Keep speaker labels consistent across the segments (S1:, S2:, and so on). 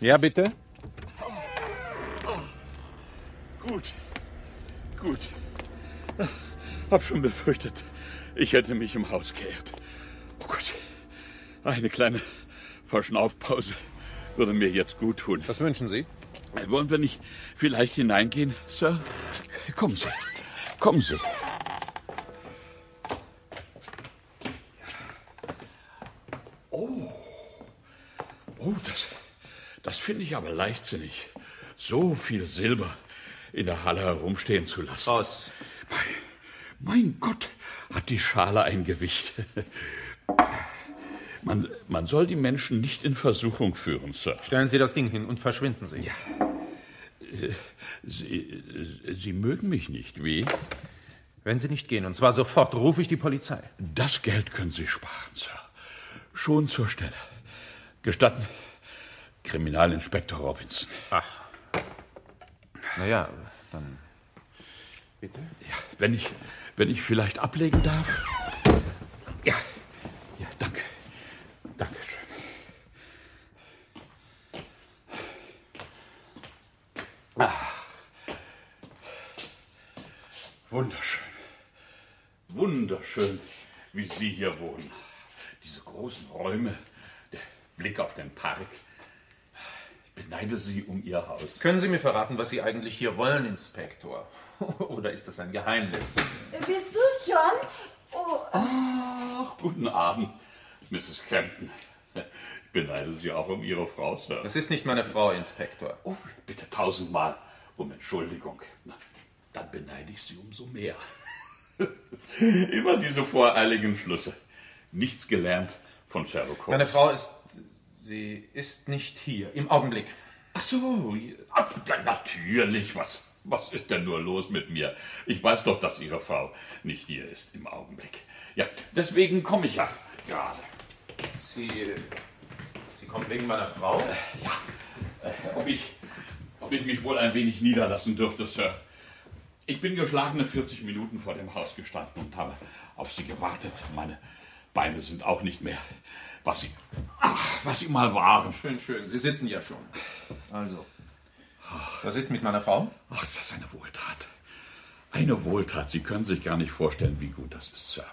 S1: Ja, bitte?
S2: Gut. Gut. Hab schon befürchtet, ich hätte mich im Haus geirrt. Oh Gott. Eine kleine Verschnaufpause würde mir jetzt gut tun.
S1: Was wünschen Sie?
S2: Wollen wir nicht vielleicht hineingehen, Sir? Kommen Sie. Kommen Sie. Ich aber leichtsinnig. So viel Silber in der Halle herumstehen zu lassen.
S1: Raus.
S2: Mein Gott, hat die Schale ein Gewicht. Man, man soll die Menschen nicht in Versuchung führen, Sir.
S1: Stellen Sie das Ding hin und verschwinden Sie.
S2: Ja. Sie, Sie mögen mich nicht, wie?
S1: Wenn Sie nicht gehen, und zwar sofort, rufe ich die Polizei.
S2: Das Geld können Sie sparen, Sir. Schon zur Stelle. Gestatten, Kriminalinspektor Robinson.
S1: Ach. Naja, dann. Bitte?
S2: Ja, wenn ich, wenn ich vielleicht ablegen darf. Ja, ja, danke. Dankeschön. Ah. Wunderschön. Wunderschön, wie Sie hier wohnen. Diese großen Räume, der Blick auf den Park. Beneide Sie um Ihr Haus.
S1: Können Sie mir verraten, was Sie eigentlich hier wollen, Inspektor? Oder ist das ein Geheimnis?
S3: Bist du's schon? Oh,
S2: Ach, guten Abend, Mrs. Crampton. Ich beneide Sie auch um Ihre Frau, Sir.
S1: Das ist nicht meine Frau, Inspektor.
S2: Oh, bitte tausendmal um Entschuldigung. Na, dann beneide ich Sie umso mehr. Immer diese voreiligen Schlüsse. Nichts gelernt von Sherlock Holmes.
S1: Meine Frau ist. Sie ist nicht hier, im Augenblick.
S2: Ach so, ja, natürlich. Was, was ist denn nur los mit mir? Ich weiß doch, dass Ihre Frau nicht hier ist im Augenblick. Ja, deswegen komme ich ja gerade.
S1: Sie. Sie kommt wegen meiner Frau?
S2: Ja, äh, ob ich, ob ich mich wohl ein wenig niederlassen dürfte, Sir. Ich bin geschlagene 40 Minuten vor dem Haus gestanden und habe auf Sie gewartet. Meine Beine sind auch nicht mehr, was sie, ach, was sie mal waren.
S1: Schön, schön. Sie sitzen ja schon. Also. Was ist mit meiner Frau?
S2: Ach, ist das eine Wohltat. Eine Wohltat. Sie können sich gar nicht vorstellen, wie gut das ist, Sir.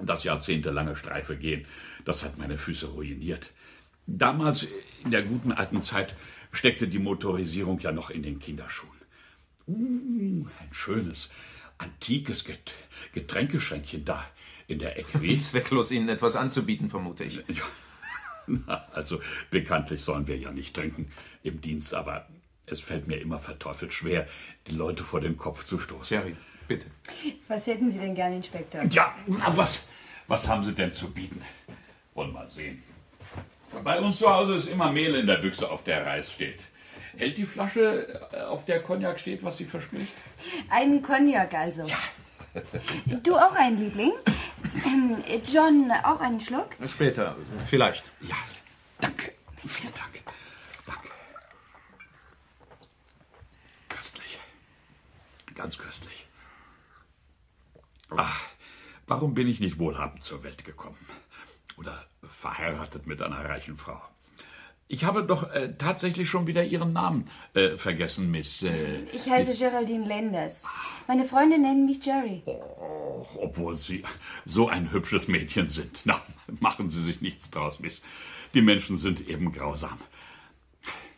S2: Das jahrzehntelange Streife gehen, das hat meine Füße ruiniert. Damals, in der guten alten Zeit, steckte die Motorisierung ja noch in den Kinderschuhen. Uh, ein schönes, antikes Get Getränkeschränkchen da in der Ecke. Wie?
S1: Zwecklos, Ihnen etwas anzubieten, vermute ich.
S2: Ja, na, also bekanntlich sollen wir ja nicht trinken im Dienst, aber es fällt mir immer verteufelt schwer, die Leute vor den Kopf zu stoßen.
S1: Jerry, bitte.
S3: was hätten Sie denn gern, Inspektor?
S2: Ja, aber was, was haben Sie denn zu bieten? Wollen mal sehen. Bei uns zu Hause ist immer Mehl in der Büchse, auf der Reis steht. Hält die Flasche, äh, auf der Cognac steht, was sie verspricht?
S3: Einen Cognac also. Du auch einen Liebling? Ähm, John, auch einen Schluck?
S1: Später, vielleicht.
S2: Ja, danke. Vielen Dank. Danke. Köstlich. Ganz köstlich. Ach, warum bin ich nicht wohlhabend zur Welt gekommen? Oder verheiratet mit einer reichen Frau? Ich habe doch äh, tatsächlich schon wieder Ihren Namen äh, vergessen, Miss. Äh,
S3: Ich heiße
S2: Miss,
S3: Geraldine Lenders. Meine Freunde nennen mich Jerry.
S2: Och, obwohl Sie so ein hübsches Mädchen sind. Na, machen Sie sich nichts draus, Miss. Die Menschen sind eben grausam.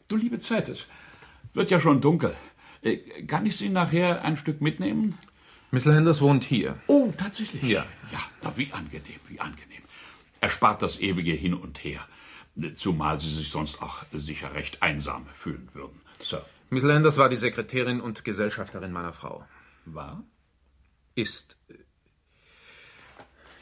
S2: Du liebe Zeit, es wird ja schon dunkel. Äh, kann ich Sie nachher ein Stück mitnehmen?
S1: Miss Landers wohnt hier.
S2: Oh, tatsächlich?
S1: Ja.
S2: Ja, na, wie angenehm, wie angenehm. Erspart das ewige Hin und Her. Zumal Sie sich sonst auch sicher recht einsam fühlen würden, Sir.
S1: Miss Landers war die Sekretärin und Gesellschafterin meiner Frau.
S2: War?
S1: Ist. äh,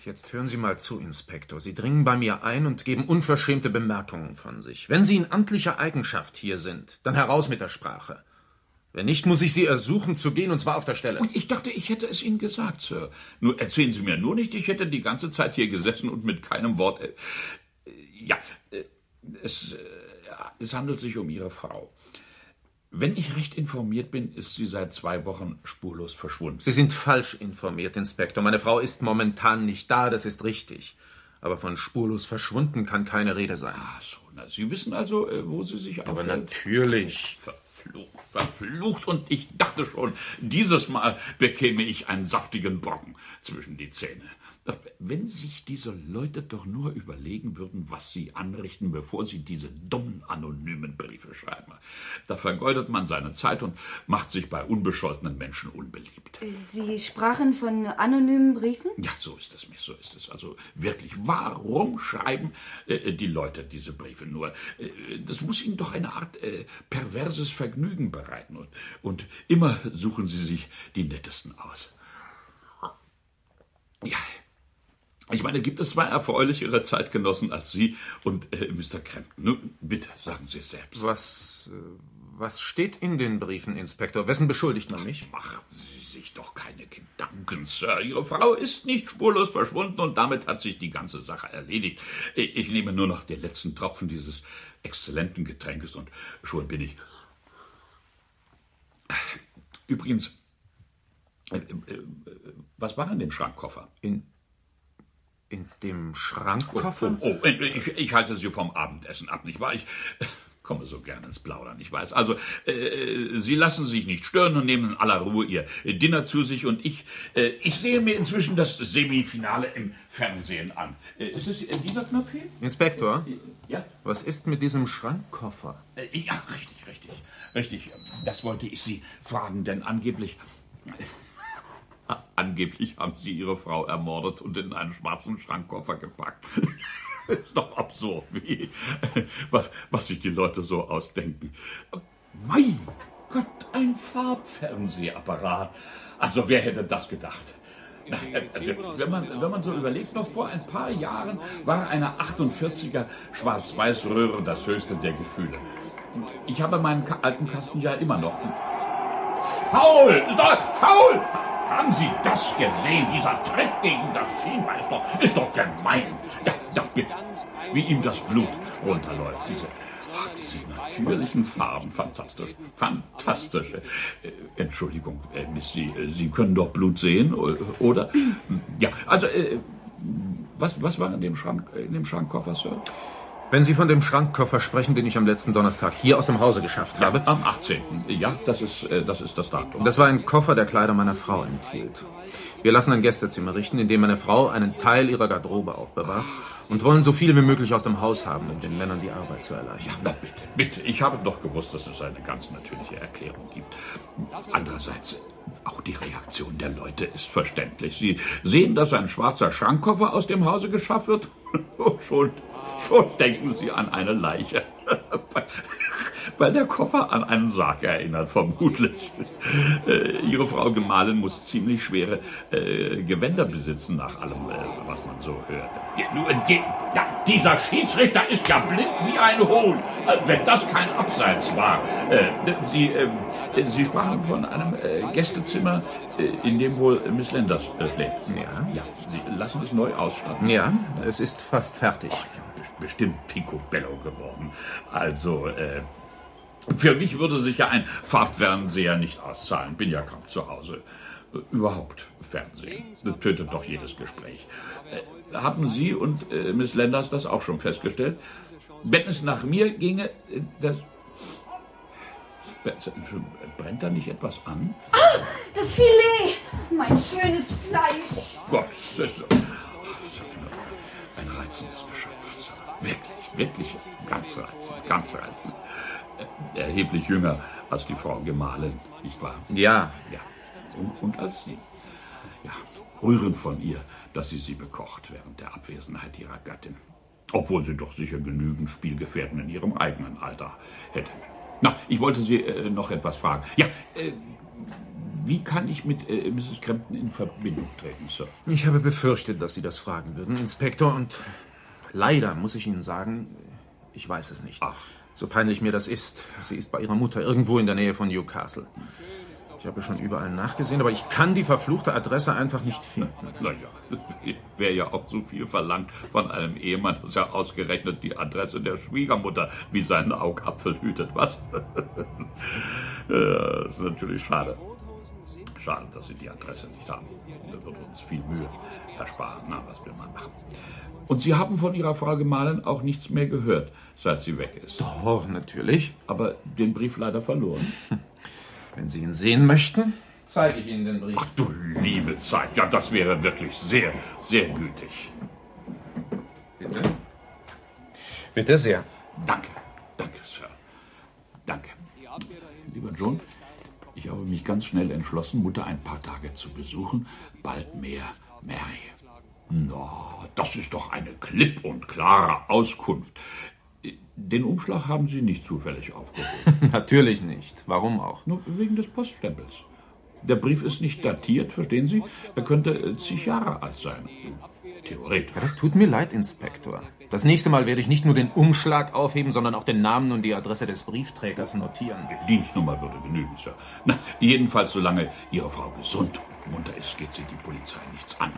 S1: Jetzt hören Sie mal zu, Inspektor. Sie dringen bei mir ein und geben unverschämte Bemerkungen von sich. Wenn Sie in amtlicher Eigenschaft hier sind, dann heraus mit der Sprache. Wenn nicht, muss ich Sie ersuchen zu gehen, und zwar auf der Stelle.
S2: Und ich dachte, ich hätte es Ihnen gesagt, Sir. Nur erzählen Sie mir nur nicht, ich hätte die ganze Zeit hier gesessen und mit keinem Wort. Ja, äh, es, äh, es handelt sich um Ihre Frau. Wenn ich recht informiert bin, ist sie seit zwei Wochen spurlos verschwunden.
S1: Sie sind falsch informiert, Inspektor. Meine Frau ist momentan nicht da, das ist richtig. Aber von spurlos verschwunden kann keine Rede sein.
S2: Ach so, Na, Sie wissen also, äh, wo sie sich
S1: Aber
S2: aufhält?
S1: natürlich.
S2: Verflucht, verflucht. Und ich dachte schon, dieses Mal bekäme ich einen saftigen Brocken zwischen die Zähne. Wenn sich diese Leute doch nur überlegen würden, was sie anrichten, bevor sie diese dummen anonymen Briefe schreiben. Da vergeudet man seine Zeit und macht sich bei unbescholtenen Menschen unbeliebt.
S3: Sie sprachen von anonymen Briefen?
S2: Ja, so ist es, Miss, so ist es. Also wirklich, warum schreiben äh, die Leute diese Briefe nur? Äh, das muss ihnen doch eine Art äh, perverses Vergnügen bereiten. Und, und immer suchen sie sich die nettesten aus. Ja, ich meine, gibt es zwei erfreulichere Zeitgenossen als Sie und äh, Mr. Crampton? Nun, bitte, sagen Sie es selbst.
S1: Was, äh, was steht in den Briefen, Inspektor? Wessen beschuldigt man mich?
S2: Machen Sie sich doch keine Gedanken, Sir. Ihre Frau ist nicht spurlos verschwunden und damit hat sich die ganze Sache erledigt. Ich ich nehme nur noch den letzten Tropfen dieses exzellenten Getränkes und schon bin ich. Übrigens, äh, äh, was war in dem Schrankkoffer?
S1: In, in dem Schrankkoffer?
S2: Oh, oh ich, ich halte Sie vom Abendessen ab, nicht wahr? Ich äh, komme so gern ins Plaudern, ich weiß. Also, äh, Sie lassen sich nicht stören und nehmen in aller Ruhe Ihr Dinner zu sich und ich, äh, ich sehe mir inzwischen das Semifinale im Fernsehen an. Äh, ist es äh, dieser Knopf hier?
S1: Inspektor,
S2: Ja?
S1: was ist mit diesem Schrankkoffer?
S2: Äh, ja, richtig, richtig, richtig. Das wollte ich Sie fragen, denn angeblich... Angeblich haben Sie Ihre Frau ermordet und in einen schwarzen Schrankkoffer gepackt. ist doch absurd, wie, was, was sich die Leute so ausdenken. Mein Gott, ein Farbfernsehapparat. Also wer hätte das gedacht? Äh, äh, wenn, man, wenn man so überlegt, noch vor ein paar Jahren war eine 48er Schwarz-Weiß-Röhre das höchste der Gefühle. Ich habe meinen alten Kasten ja immer noch. Faul! Faul! Haben Sie das gesehen? Dieser Tritt gegen das Schienbein ist doch, ist doch gemein. Ja, ja. Wie ihm das Blut runterläuft. Diese, ach, diese natürlichen Farben. Fantastisch. Fantastisch. Äh, Entschuldigung, äh, Miss, Sie, äh, Sie können doch Blut sehen, oder? Ja, also, äh, was, was war in dem, Schrank, in dem Schrankkoffer, Sir?
S1: Wenn Sie von dem Schrankkoffer sprechen, den ich am letzten Donnerstag hier aus dem Hause geschafft habe,
S2: Am 18. Ja, das ist, äh, das ist das Datum.
S1: das war ein Koffer, der Kleider meiner Frau enthielt. Wir lassen ein Gästezimmer richten, in dem meine Frau einen Teil ihrer Garderobe aufbewahrt und wollen so viel wie möglich aus dem Haus haben, um den Männern die Arbeit zu erleichtern.
S2: Na bitte, bitte. Ich habe doch gewusst, dass es eine ganz natürliche Erklärung gibt. Andererseits, auch die Reaktion der Leute ist verständlich. Sie sehen, dass ein schwarzer Schrankkoffer aus dem Hause geschafft wird. Oh, schon, schon denken Sie an eine Leiche. Weil der Koffer an einen Sarg erinnert, vermutlich. Äh, Ihre Frau Gemahlin muss ziemlich schwere äh, Gewänder besitzen, nach allem, äh, was man so hört. Ja, nun, äh, ja, dieser Schiedsrichter ist ja blind wie ein Hohn. Äh, wenn das kein Abseits war. Äh, Sie, äh, Sie sprachen von einem äh, Gästezimmer, äh, in dem wohl Miss Lenders äh, schläft.
S1: Ja.
S2: Ja, Sie lassen es neu ausstatten.
S1: Ja, es ist fast fertig.
S2: Bestimmt picobello geworden. Also, äh, für mich würde sich ja ein Farbfernseher nicht auszahlen. Bin ja kaum zu Hause. Äh, Überhaupt Fernsehen. Das tötet doch jedes Gespräch. Äh, haben Sie und äh, Miss Lenders das auch schon festgestellt? Wenn es nach mir ginge, äh, das. Brennt da nicht etwas an?
S3: Das Filet!
S2: 13. Äh, erheblich jünger als die Frau Gemahlin, nicht wahr?
S1: Ja.
S2: ja. Und, und als sie. Ja, rührend von ihr, dass sie sie bekocht während der Abwesenheit ihrer Gattin. Obwohl sie doch sicher genügend Spielgefährten in ihrem eigenen Alter hätte. Na, ich wollte Sie äh, noch etwas fragen. Ja, äh, wie kann ich mit äh, Mrs. Crampton in Verbindung treten, Sir?
S1: Ich habe befürchtet, dass Sie das fragen würden, Inspektor, und leider muss ich Ihnen sagen, ich weiß es nicht.
S2: Ach.
S1: So peinlich mir das ist, sie ist bei ihrer Mutter irgendwo in der Nähe von Newcastle. Ich habe schon überall nachgesehen, aber ich kann die verfluchte Adresse einfach nicht finden.
S2: Naja, wäre ja auch zu viel verlangt von einem Ehemann, dass er ausgerechnet die Adresse der Schwiegermutter wie seinen Augapfel hütet, was? ja, ist natürlich schade. schade, dass Sie die Adresse nicht haben. Das würde uns viel Mühe ersparen. Na, was will man machen? Und Sie haben von Ihrer Frau Gemahlin auch nichts mehr gehört, seit sie weg ist.
S1: Doch, natürlich.
S2: Aber den Brief leider verloren.
S1: Wenn Sie ihn sehen möchten, zeige ich Ihnen den Brief.
S2: Ach du liebe Zeit. Ja, das wäre wirklich sehr, sehr gütig.
S1: Bitte? Bitte sehr.
S2: Danke. Danke, Sir. Danke. Lieber John, ich habe mich ganz schnell entschlossen, Mutter ein paar Tage zu besuchen. Bald mehr Mary. Na, das ist doch eine klipp und klare Auskunft. Den Umschlag haben Sie nicht zufällig aufgehoben.
S1: Natürlich nicht. Warum auch?
S2: Nur wegen des Poststempels. Der Brief ist nicht datiert, verstehen Sie? Er könnte äh, zig Jahre alt sein. Theoretisch.
S1: Ja, das tut mir leid, Inspektor. Das nächste Mal werde ich nicht nur den Umschlag aufheben, sondern auch den Namen und die Adresse des Briefträgers notieren.
S2: Die Dienstnummer würde genügen, Sir. Na, jedenfalls, solange Ihre Frau gesund und munter ist, geht sie die Polizei nichts an.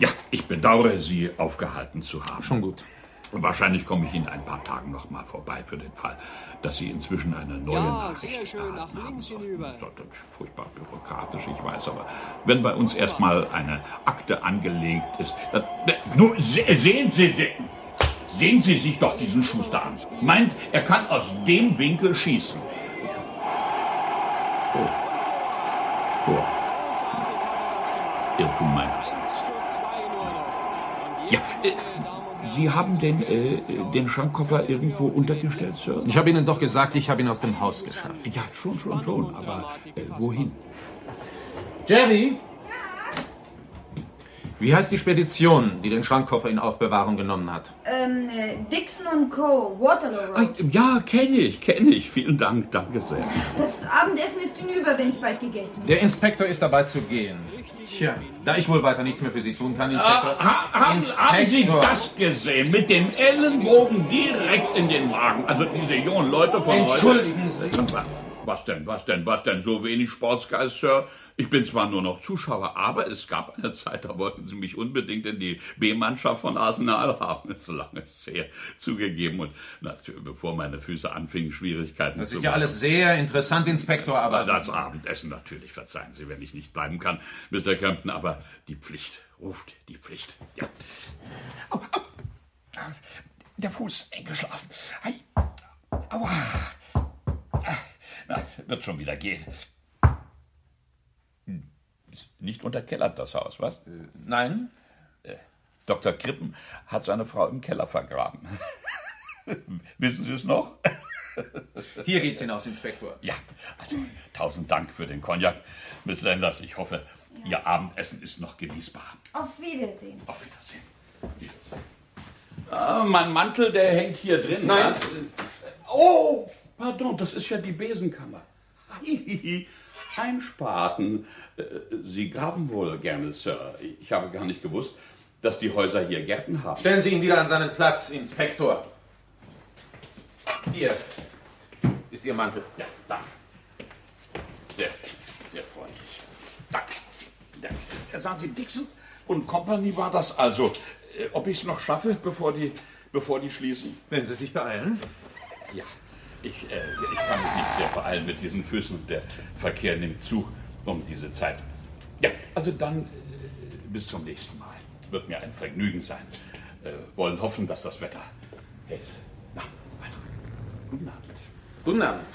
S2: Ja, ich bedauere, Sie aufgehalten zu haben.
S1: Schon gut.
S2: Wahrscheinlich komme ich in ein paar Tagen noch mal vorbei für den Fall, dass Sie inzwischen eine neue
S4: Ja,
S2: Nachricht
S4: sehr schön,
S2: erhalten
S4: nach
S2: haben sollten. Das ist furchtbar bürokratisch, ich weiß, aber wenn bei uns erstmal eine Akte angelegt ist, dann, nur se sehen Sie, se sehen Sie sich doch diesen Schuster an. Meint, er kann aus dem Winkel schießen. Oh. Tor. Irrtum meinerseits. Ja, äh, Sie haben den, äh, den Schrankkoffer irgendwo untergestellt, Sir?
S1: Ich habe Ihnen doch gesagt, ich habe ihn aus dem Haus geschafft.
S2: Ja, schon, schon, schon. Aber äh, wohin?
S1: Jerry? Wie heißt die Spedition, die den Schrankkoffer in Aufbewahrung genommen hat?
S3: Ähm, äh, Dixon und Co., Waterloo
S2: Ah,
S3: Road.
S2: ja, kenne ich, kenne ich. Vielen Dank, danke sehr.
S3: Das Abendessen ist hinüber, wenn ich bald gegessen
S1: Der Inspektor ist dabei zu gehen. Tja, da ich wohl weiter nichts mehr für Sie tun kann, Inspektor.
S2: Ah, Ha, haben, haben Sie das gesehen? Mit dem Ellenbogen direkt in den Magen. Also diese jungen Leute von
S1: Entschuldigen
S2: heute.
S1: Sie.
S2: Was denn, was denn, was denn? So wenig Sportsgeist, Sir? Ich bin zwar nur noch Zuschauer, aber es gab eine Zeit, da wollten Sie mich unbedingt in die B-Mannschaft von Arsenal haben. So lange ist sehr zugegeben. Und natürlich, bevor meine Füße anfingen, Schwierigkeiten
S1: Das
S2: zu
S1: ist ja
S2: machen.
S1: alles sehr interessant, Inspektor,
S2: Aber das Abendessen natürlich, verzeihen Sie, wenn ich nicht bleiben kann, Mr. Campton, aber die Pflicht ruft die Pflicht. Ja.
S5: Au, au. Der Fuß eingeschlafen. Ei. Aua.
S2: Wird schon wieder gehen. Hm, Ist nicht unterkellert, das Haus, was?
S1: Nein?
S2: Dr. Krippen hat seine Frau im Keller vergraben. Wissen Sie es noch?
S1: Hier geht's hinaus, Inspektor.
S2: Ja, also tausend Dank für den Cognac, Miss Landers. Ich hoffe, Ihr Abendessen ist noch genießbar.
S3: Auf Wiedersehen.
S2: Auf Wiedersehen. Wiedersehen. Ah, mein Mantel, der hängt hier drin.
S1: Nein.
S2: Was? Oh, pardon, das ist ja die Besenkammer. Hihihi, Ein Spaten. Äh, Sie graben wohl gerne, Sir. Ich habe gar nicht gewusst, dass die Häuser hier Gärten haben.
S1: Stellen Sie ihn wieder an seinen Platz, Inspektor. Hier ist Ihr Mantel.
S2: Ja, danke. Sehr, sehr freundlich. Danke. danke. Ja, sagen Sie, Dixon und Company war das also. Äh, Ob ich es noch schaffe, bevor die, bevor die schließen?
S1: Wenn Sie sich beeilen.
S2: Ja, ich, äh, ich kann mich nicht sehr beeilen mit diesen Füßen und der Verkehr nimmt zu um diese Zeit. Ja, also dann äh, bis zum nächsten Mal. Wird mir ein Vergnügen sein. Äh, wollen hoffen, dass das Wetter hält. Na, also, guten Abend.
S1: Guten Abend.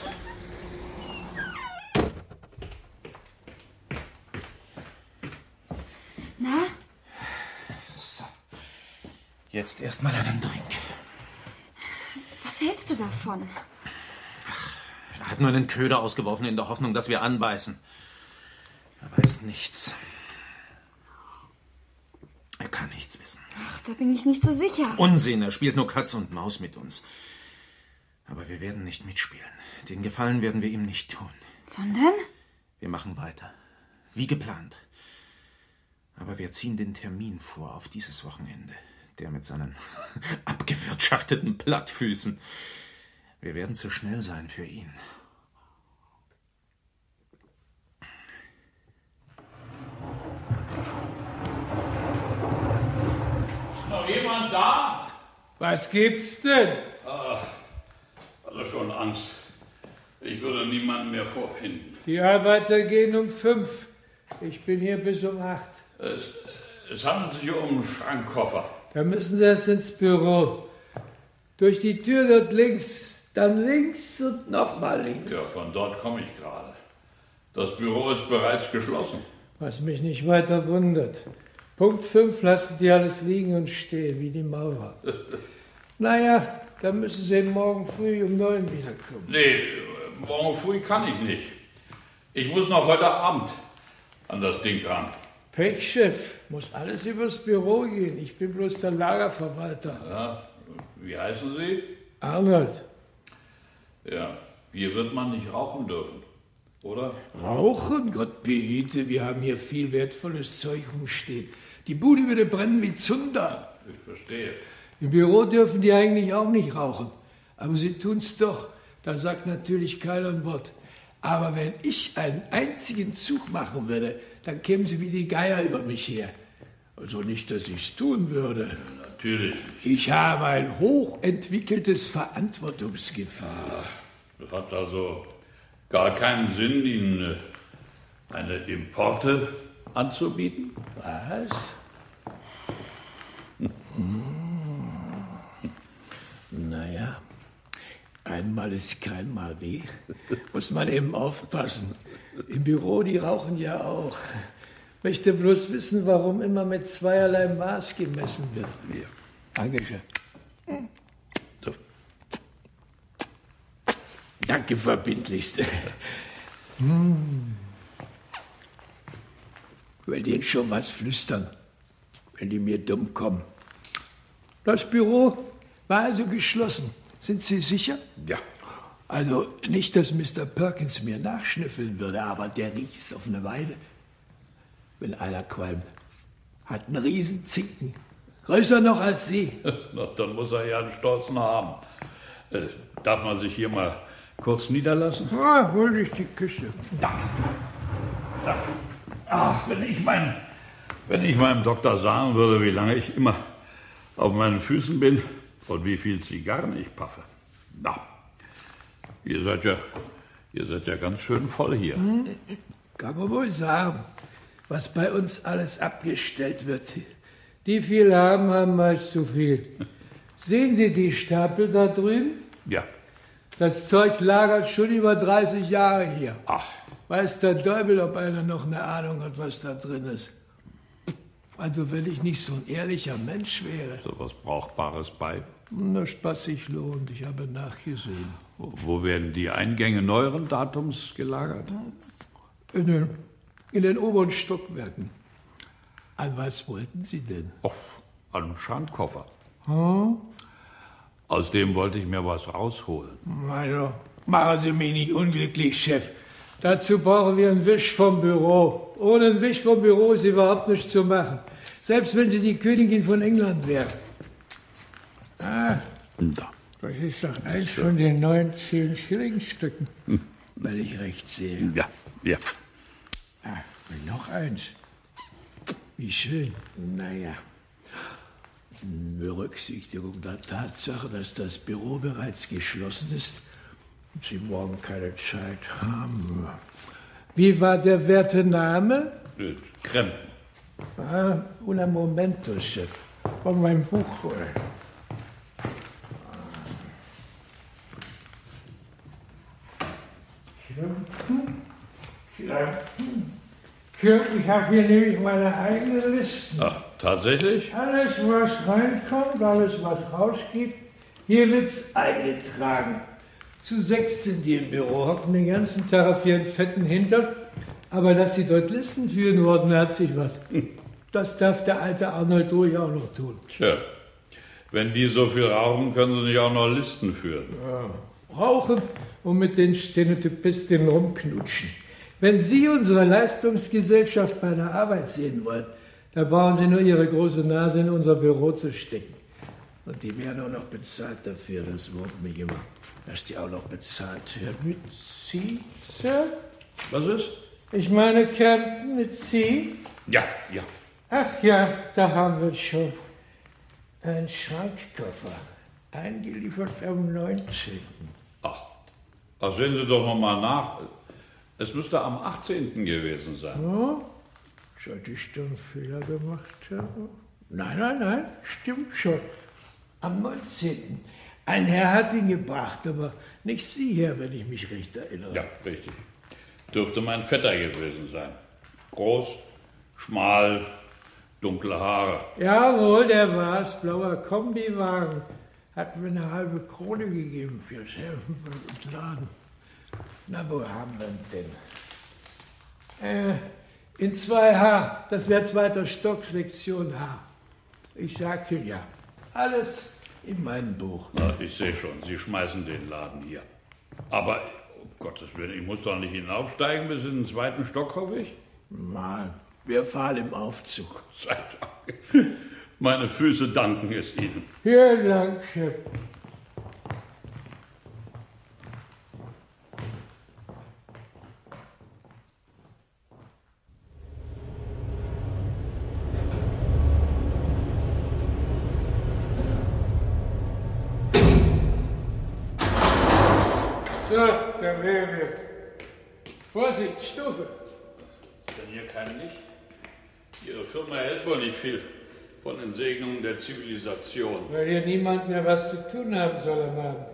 S3: Na,
S1: Jetzt erstmal einen Drink.
S3: was hältst du davon?
S1: Er hat nur einen Köder ausgeworfen in der Hoffnung, dass wir anbeißen. Er weiß nichts. Er kann nichts wissen.
S3: Ach, da bin ich nicht so sicher.
S1: Unsinn, er spielt nur Katz und Maus mit uns. Aber wir werden nicht mitspielen. Den Gefallen werden wir ihm nicht tun.
S3: Sondern?
S1: Wir machen weiter. Wie geplant. Aber wir ziehen den Termin vor auf dieses Wochenende. Der mit seinen abgewirtschafteten Plattfüßen. Wir werden zu schnell sein für ihn.
S2: Noch jemand da?
S4: Was gibt's denn?
S2: Also schon Angst. Ich würde niemanden mehr vorfinden.
S4: Die Arbeiter gehen um fünf. Ich bin hier bis um acht.
S2: Es, es handelt sich um einen Schrankkoffer.
S4: Da müssen Sie erst ins Büro. Durch die Tür dort links, dann links und nochmal links.
S2: Ja, von dort komme ich gerade. Das Büro ist bereits geschlossen.
S4: Was mich nicht weiter wundert. Punkt 5 lassen die alles liegen und stehen, wie die Maurer. naja, dann müssen Sie morgen früh um neun wiederkommen.
S2: Nee, morgen früh kann ich nicht. Ich muss noch heute Abend an das Ding ran.
S4: Pechchef, muss alles übers Büro gehen. Ich bin bloß der Lagerverwalter.
S2: Ja, wie heißen Sie?
S4: Arnold,
S2: Ja, hier wird man nicht rauchen dürfen, oder?
S4: rauchen? Gott behüte, wir haben hier viel wertvolles Zeug rumstehen. Die Bude würde brennen wie Zunder.
S2: Ich verstehe.
S4: Im Büro dürfen die eigentlich auch nicht rauchen. Aber sie tun's doch. Da sagt natürlich keiner ein Wort. Aber wenn ich einen einzigen Zug machen würde, dann kämen sie wie die Geier über mich her. Also nicht, dass ich's tun würde.
S2: Natürlich.
S4: Ich habe ein hochentwickeltes Verantwortungsgefühl.
S2: Es hat also gar keinen Sinn, Ihnen äh, eine Importe anzubieten.
S4: Was? Naja, einmal ist kein Mal weh. Muss man eben aufpassen. Im Büro, die rauchen ja auch. Möchte bloß wissen, warum immer mit zweierlei Maß gemessen wird.
S2: Hier.
S4: Dankeschön.
S2: So.
S4: Danke, verbindlichste. Hm. Will denen schon was flüstern, wenn die mir dumm kommen. Das Büro war also geschlossen. Sind Sie sicher?
S2: Ja.
S4: Also nicht, dass Mr. Perkins mir nachschnüffeln würde, aber der riecht's auf eine Weile. Wenn einer qualmt, hat einen riesen Zinken. Größer noch als Sie.
S2: Na, dann muss er ja einen Stolzen haben. Äh, darf man sich hier mal kurz niederlassen?
S4: Ah, hol dich die Küche.
S2: Ach, wenn ich, mein, wenn ich meinem Doktor sagen würde, wie lange ich immer auf meinen Füßen bin und wie viel Zigarren ich paffe. Na, ihr seid ja, ihr seid ja ganz schön voll hier.
S4: Kann man wohl sagen, was bei uns alles abgestellt wird. Die viel haben, haben meist zu viel. Sehen Sie die Stapel da drüben?
S2: Ja.
S4: Das Zeug lagert schon über 30 Jahre hier.
S2: Ach,
S4: Weiß der Teufel, ob einer noch eine Ahnung hat, was da drin ist. Also wenn ich nicht so ein ehrlicher Mensch wäre,
S2: so was Brauchbares bei.
S4: na Spaß sich lohnt, ich habe nachgesehen.
S2: Wo wo werden die Eingänge neueren Datums gelagert?
S4: In den, in den oberen Stockwerken. An was wollten Sie denn?
S2: Och, an einen Schrankkoffer. Aus dem wollte ich mir was rausholen.
S4: Also, machen Sie mich nicht unglücklich, Chef. Dazu brauchen wir einen Wisch vom Büro. Ohne einen Wisch vom Büro ist überhaupt nichts zu machen. Selbst wenn Sie die Königin von England wären. Ah,
S2: Da.
S4: das ist doch eins von den neuen 10 Schillingstücken. Wenn ich recht sehe.
S2: Ja, ja.
S4: Ah, und noch eins. Wie schön. Naja. In Berücksichtigung der Tatsache, dass das Büro bereits geschlossen ist und Sie morgen keine Zeit haben. Wie war der werte Name?
S2: Äh, Krempen.
S4: Ah, una momento, Chef. Von meinem Buch holen. Krempen? Ich habe hier nämlich meine eigene Liste.
S2: Ach, tatsächlich?
S4: Alles, was reinkommt, alles, was rausgeht, hier wird's eingetragen. Zu sechs sind die im Büro, hocken den ganzen Tag auf ihren fetten Hintern. Aber dass sie dort Listen führen wollten, hat sich was. Das darf der alte Arnold ruhig auch noch tun.
S2: Tja, wenn die so viel rauchen, können sie nicht auch noch Listen führen.
S4: Rauchen und mit den Stenotypistinnen rumknutschen. Wenn Sie unsere Leistungsgesellschaft bei der Arbeit sehen wollen, dann brauchen Sie nur Ihre große Nase in unser Büro zu stecken. Und die werden auch noch bezahlt dafür, das wurmt mich immer, dass die auch noch bezahlt werden. Mit Sie, Sir?
S2: Was ist?
S4: Ich meine Captain mit Sie?
S2: Ja, ja.
S4: Ach ja, da haben wir schon. Ein Schrankkoffer, eingeliefert am 19.
S2: Ach, ach sehen Sie doch noch mal nach. Es müsste am 18. gewesen sein.
S4: Oh, Sollte ich da einen Fehler gemacht haben? Nein, nein, nein, stimmt schon. Am 19. Ein Herr hat ihn gebracht, aber nicht Sie, Herr, wenn ich mich recht erinnere.
S2: Ja, richtig. Dürfte mein Vetter gewesen sein. Groß, schmal, dunkle Haare.
S4: Jawohl, der war's. Blauer Kombiwagen. Hat mir eine halbe Krone gegeben fürs Helfen und Laden. Na, wo haben wir denn? Äh, in 2H. Das wäre zweiter Stock, Sektion H. Ich sag Ihnen ja. Alles in meinem Buch.
S2: Na, ich sehe schon, Sie schmeißen den Laden hier. Aber, um Gottes Willen, ich muss doch nicht hinaufsteigen bis in den zweiten Stock, hoffe ich?
S4: Mal, wir fahren im Aufzug.
S2: Sei Dank. Meine Füße danken es Ihnen.
S4: Vielen Dank, Chef. So, da wären wir. Vorsicht, Stufe.
S2: Denn hier kein Licht? Ihre Firma hält wohl nicht viel von den Segnungen der Zivilisation.
S4: Weil hier niemand mehr was zu tun haben soll am Abend.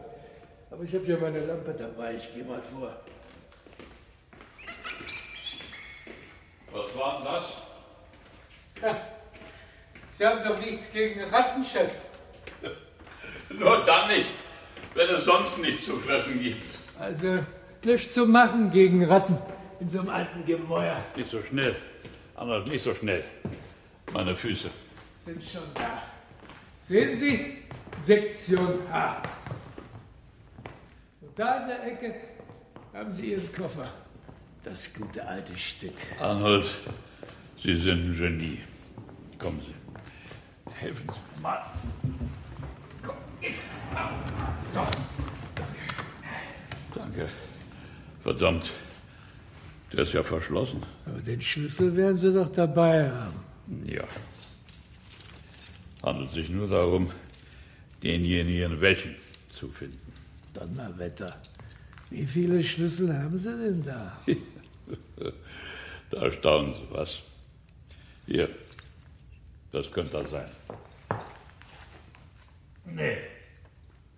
S4: Aber ich habe ja meine Lampe dabei, ich gehe mal vor.
S2: Was war denn das?
S4: Ja, Sie haben doch nichts gegen Rattenchef.
S2: Nur dann nicht, wenn es sonst nichts zu fressen gibt.
S4: Also, nichts zu machen gegen Ratten in so einem alten Gemäuer.
S2: Nicht so schnell. Anders nicht so schnell. Meine Füße.
S4: Sind schon da. Sehen Sie? Sektion H. Und da in der Ecke haben Sie Ihren Koffer. Das gute alte Stück.
S2: Arnold, Sie sind ein Genie. Kommen Sie. Helfen Sie mal. Komm, geht. Ah, so. Danke. Verdammt. Der ist ja verschlossen.
S4: Aber den Schlüssel werden Sie doch dabei haben.
S2: Ja. Handelt sich nur darum, denjenigen welchen zu finden.
S4: Donnerwetter. Wie viele Schlüssel haben Sie denn da?
S2: Da staunen Sie, was? Hier. Das könnte er sein. Nee.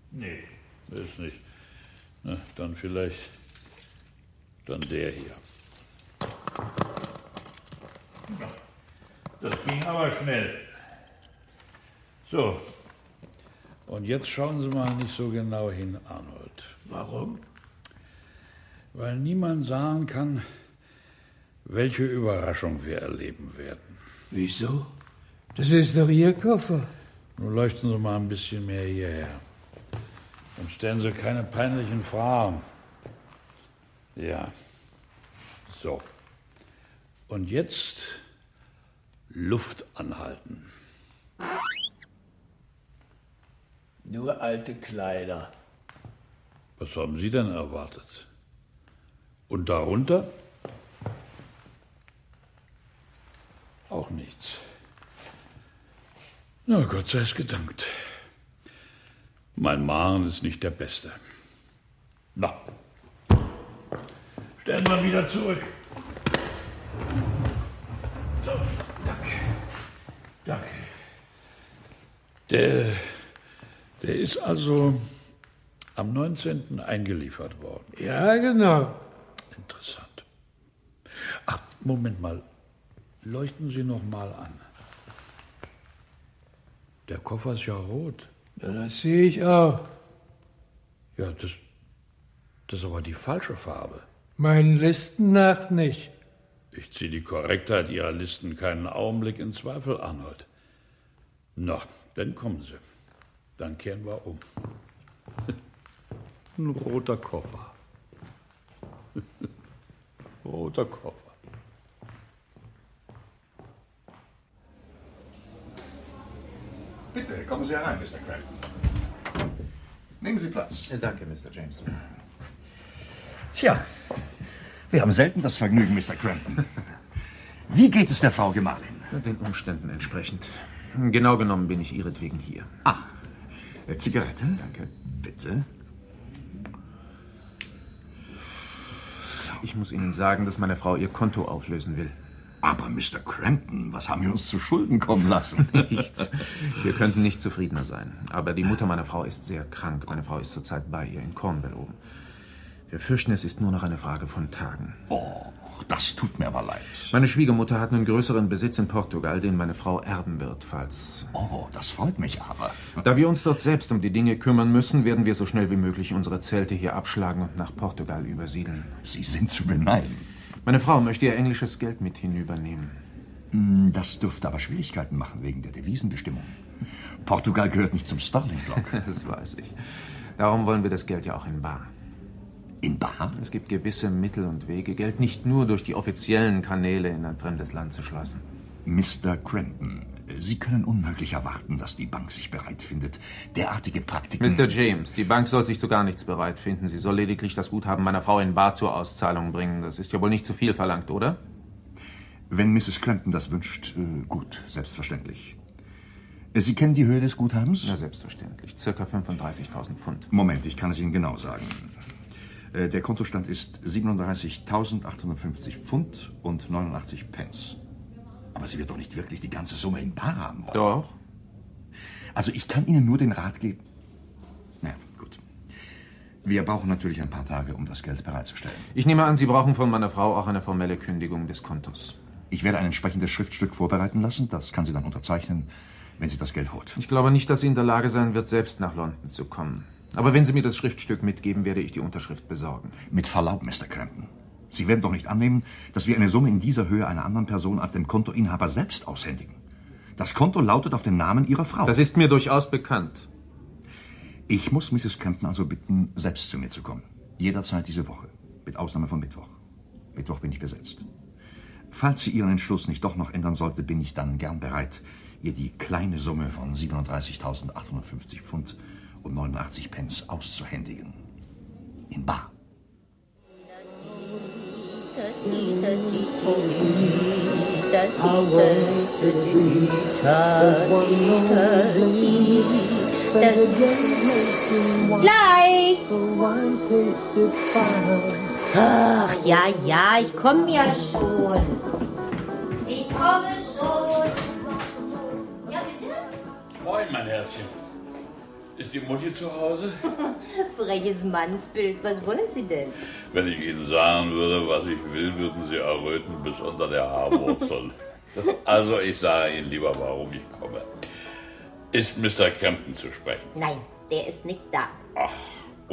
S2: Nee. Ist nicht. Na, dann vielleicht. Dann der hier. Das ging aber schnell. So. Und jetzt schauen Sie mal nicht so genau hin, Arnold.
S4: Warum?
S2: Weil niemand sagen kann, welche Überraschung wir erleben werden.
S4: Wieso? Das ist doch Ihr Koffer.
S2: Nun leuchten Sie mal ein bisschen mehr hierher. Und stellen Sie keine peinlichen Fragen. Ja. So. Und jetzt Luft anhalten.
S4: Nur alte Kleider.
S2: Was haben Sie denn erwartet? Und darunter? Auch nichts. Na, Gott sei es gedankt. Mein Magen ist nicht der beste. Na. Stellen wir wieder zurück. So, danke. Danke. Der, der ist also am 19. eingeliefert worden.
S4: Ja, genau.
S2: Interessant. Ach, Moment mal. Leuchten Sie noch mal an. Der Koffer ist ja rot.
S4: Ja, das sehe ich auch.
S2: Ja, das, das ist aber die falsche Farbe.
S4: Meinen Listen nach nicht.
S2: Ich ziehe die Korrektheit Ihrer Listen keinen Augenblick in Zweifel, Arnold. Na, dann kommen Sie. Dann kehren wir um. Ein roter Koffer. roter Koffer.
S6: Bitte, kommen Sie herein, Mr. Crampton. Nehmen Sie Platz.
S1: Danke, Mr. James.
S6: Tja, wir haben selten das Vergnügen, Mr. Crampton. Wie geht es der Frau Gemahlin?
S1: Den Umständen entsprechend. Genau genommen bin ich ihretwegen hier.
S6: Ah, äh, Zigarette?
S1: Danke.
S6: Bitte.
S1: Ich muss Ihnen sagen, dass meine Frau ihr Konto auflösen will.
S6: Aber Mr. Crampton, was haben wir uns zu Schulden kommen lassen?
S1: Nichts. Wir könnten nicht zufriedener sein. Aber die Mutter meiner Frau ist sehr krank. Meine Frau ist zurzeit bei ihr in Cornwall oben. Wir fürchten, es ist nur noch eine Frage von Tagen.
S6: Oh, das tut mir aber leid.
S1: Meine Schwiegermutter hat nun größeren Besitz in Portugal, den meine Frau erben wird, falls.
S6: Oh, das freut mich aber.
S1: Da wir uns dort selbst um die Dinge kümmern müssen, werden wir so schnell wie möglich unsere Zelte hier abschlagen und nach Portugal übersiedeln.
S6: Sie sind zu beneiden.
S1: Meine Frau möchte ihr englisches Geld mit hinübernehmen.
S6: Hm, das dürfte aber Schwierigkeiten machen wegen der Devisenbestimmung. Portugal gehört nicht zum Sterling-Block.
S1: das weiß ich. Darum wollen wir das Geld ja auch in Bar.
S6: In Bar?
S1: Es gibt gewisse Mittel und Wege, Geld nicht nur durch die offiziellen Kanäle in ein fremdes Land zu schlossen.
S6: Mr. Crampton, Sie können unmöglich erwarten, dass die Bank sich bereit findet, derartige Praktiken...
S1: Mr. James, die Bank soll sich zu gar nichts bereit finden. Sie soll lediglich das Guthaben meiner Frau in Bar zur Auszahlung bringen. Das ist ja wohl nicht zu viel verlangt, oder?
S6: Wenn Mrs. Crampton das wünscht, äh, gut, selbstverständlich. Sie kennen die Höhe des Guthabens?
S1: Ja, selbstverständlich. Circa 35.000 Pfund.
S6: Moment, ich kann es Ihnen genau sagen. Äh, der Kontostand ist 37.850 Pfund und 89 Pence. Aber sie wird doch nicht wirklich die ganze Summe in Bar haben wollen.
S1: Doch.
S6: Also ich kann Ihnen nur den Rat geben. Na gut. Wir brauchen natürlich ein paar Tage, um das Geld bereitzustellen.
S1: Ich nehme an, Sie brauchen von meiner Frau auch eine formelle Kündigung des Kontos.
S6: Ich werde ein entsprechendes Schriftstück vorbereiten lassen. Das kann sie dann unterzeichnen, wenn sie das Geld holt.
S1: Ich glaube nicht, dass sie in der Lage sein wird, selbst nach London zu kommen. Aber wenn Sie mir das Schriftstück mitgeben, werde ich die Unterschrift besorgen.
S6: Mit Verlaub, Mr. Crampton. Sie werden doch nicht annehmen, dass wir eine Summe in dieser Höhe einer anderen Person als dem Kontoinhaber selbst aushändigen. Das Konto lautet auf den Namen Ihrer Frau.
S1: Das ist mir durchaus bekannt.
S6: Ich muss Mrs. Crampton also bitten, selbst zu mir zu kommen. Jederzeit diese Woche. Mit Ausnahme von Mittwoch. Mittwoch bin ich besetzt. Falls sie Ihren Entschluss nicht doch noch ändern sollte, bin ich dann gern bereit, ihr die kleine Summe von 37.850 Pfund und 89 Pence auszuhändigen. In Bar.
S7: Gleich! Ach, ja, ja, ich komme ja schon. Ich komme schon. Ja, bitte?
S2: Moin, mein Herzchen. Ist die Mutti zu Hause?
S7: Freches Mannsbild, was wollen Sie denn?
S2: Wenn ich Ihnen sagen würde, was ich will, würden Sie erröten bis unter der Haarwurzel. also ich sage Ihnen lieber, warum ich komme. Ist Mr. Crampton zu sprechen?
S7: Nein, der ist nicht da.
S2: Ach,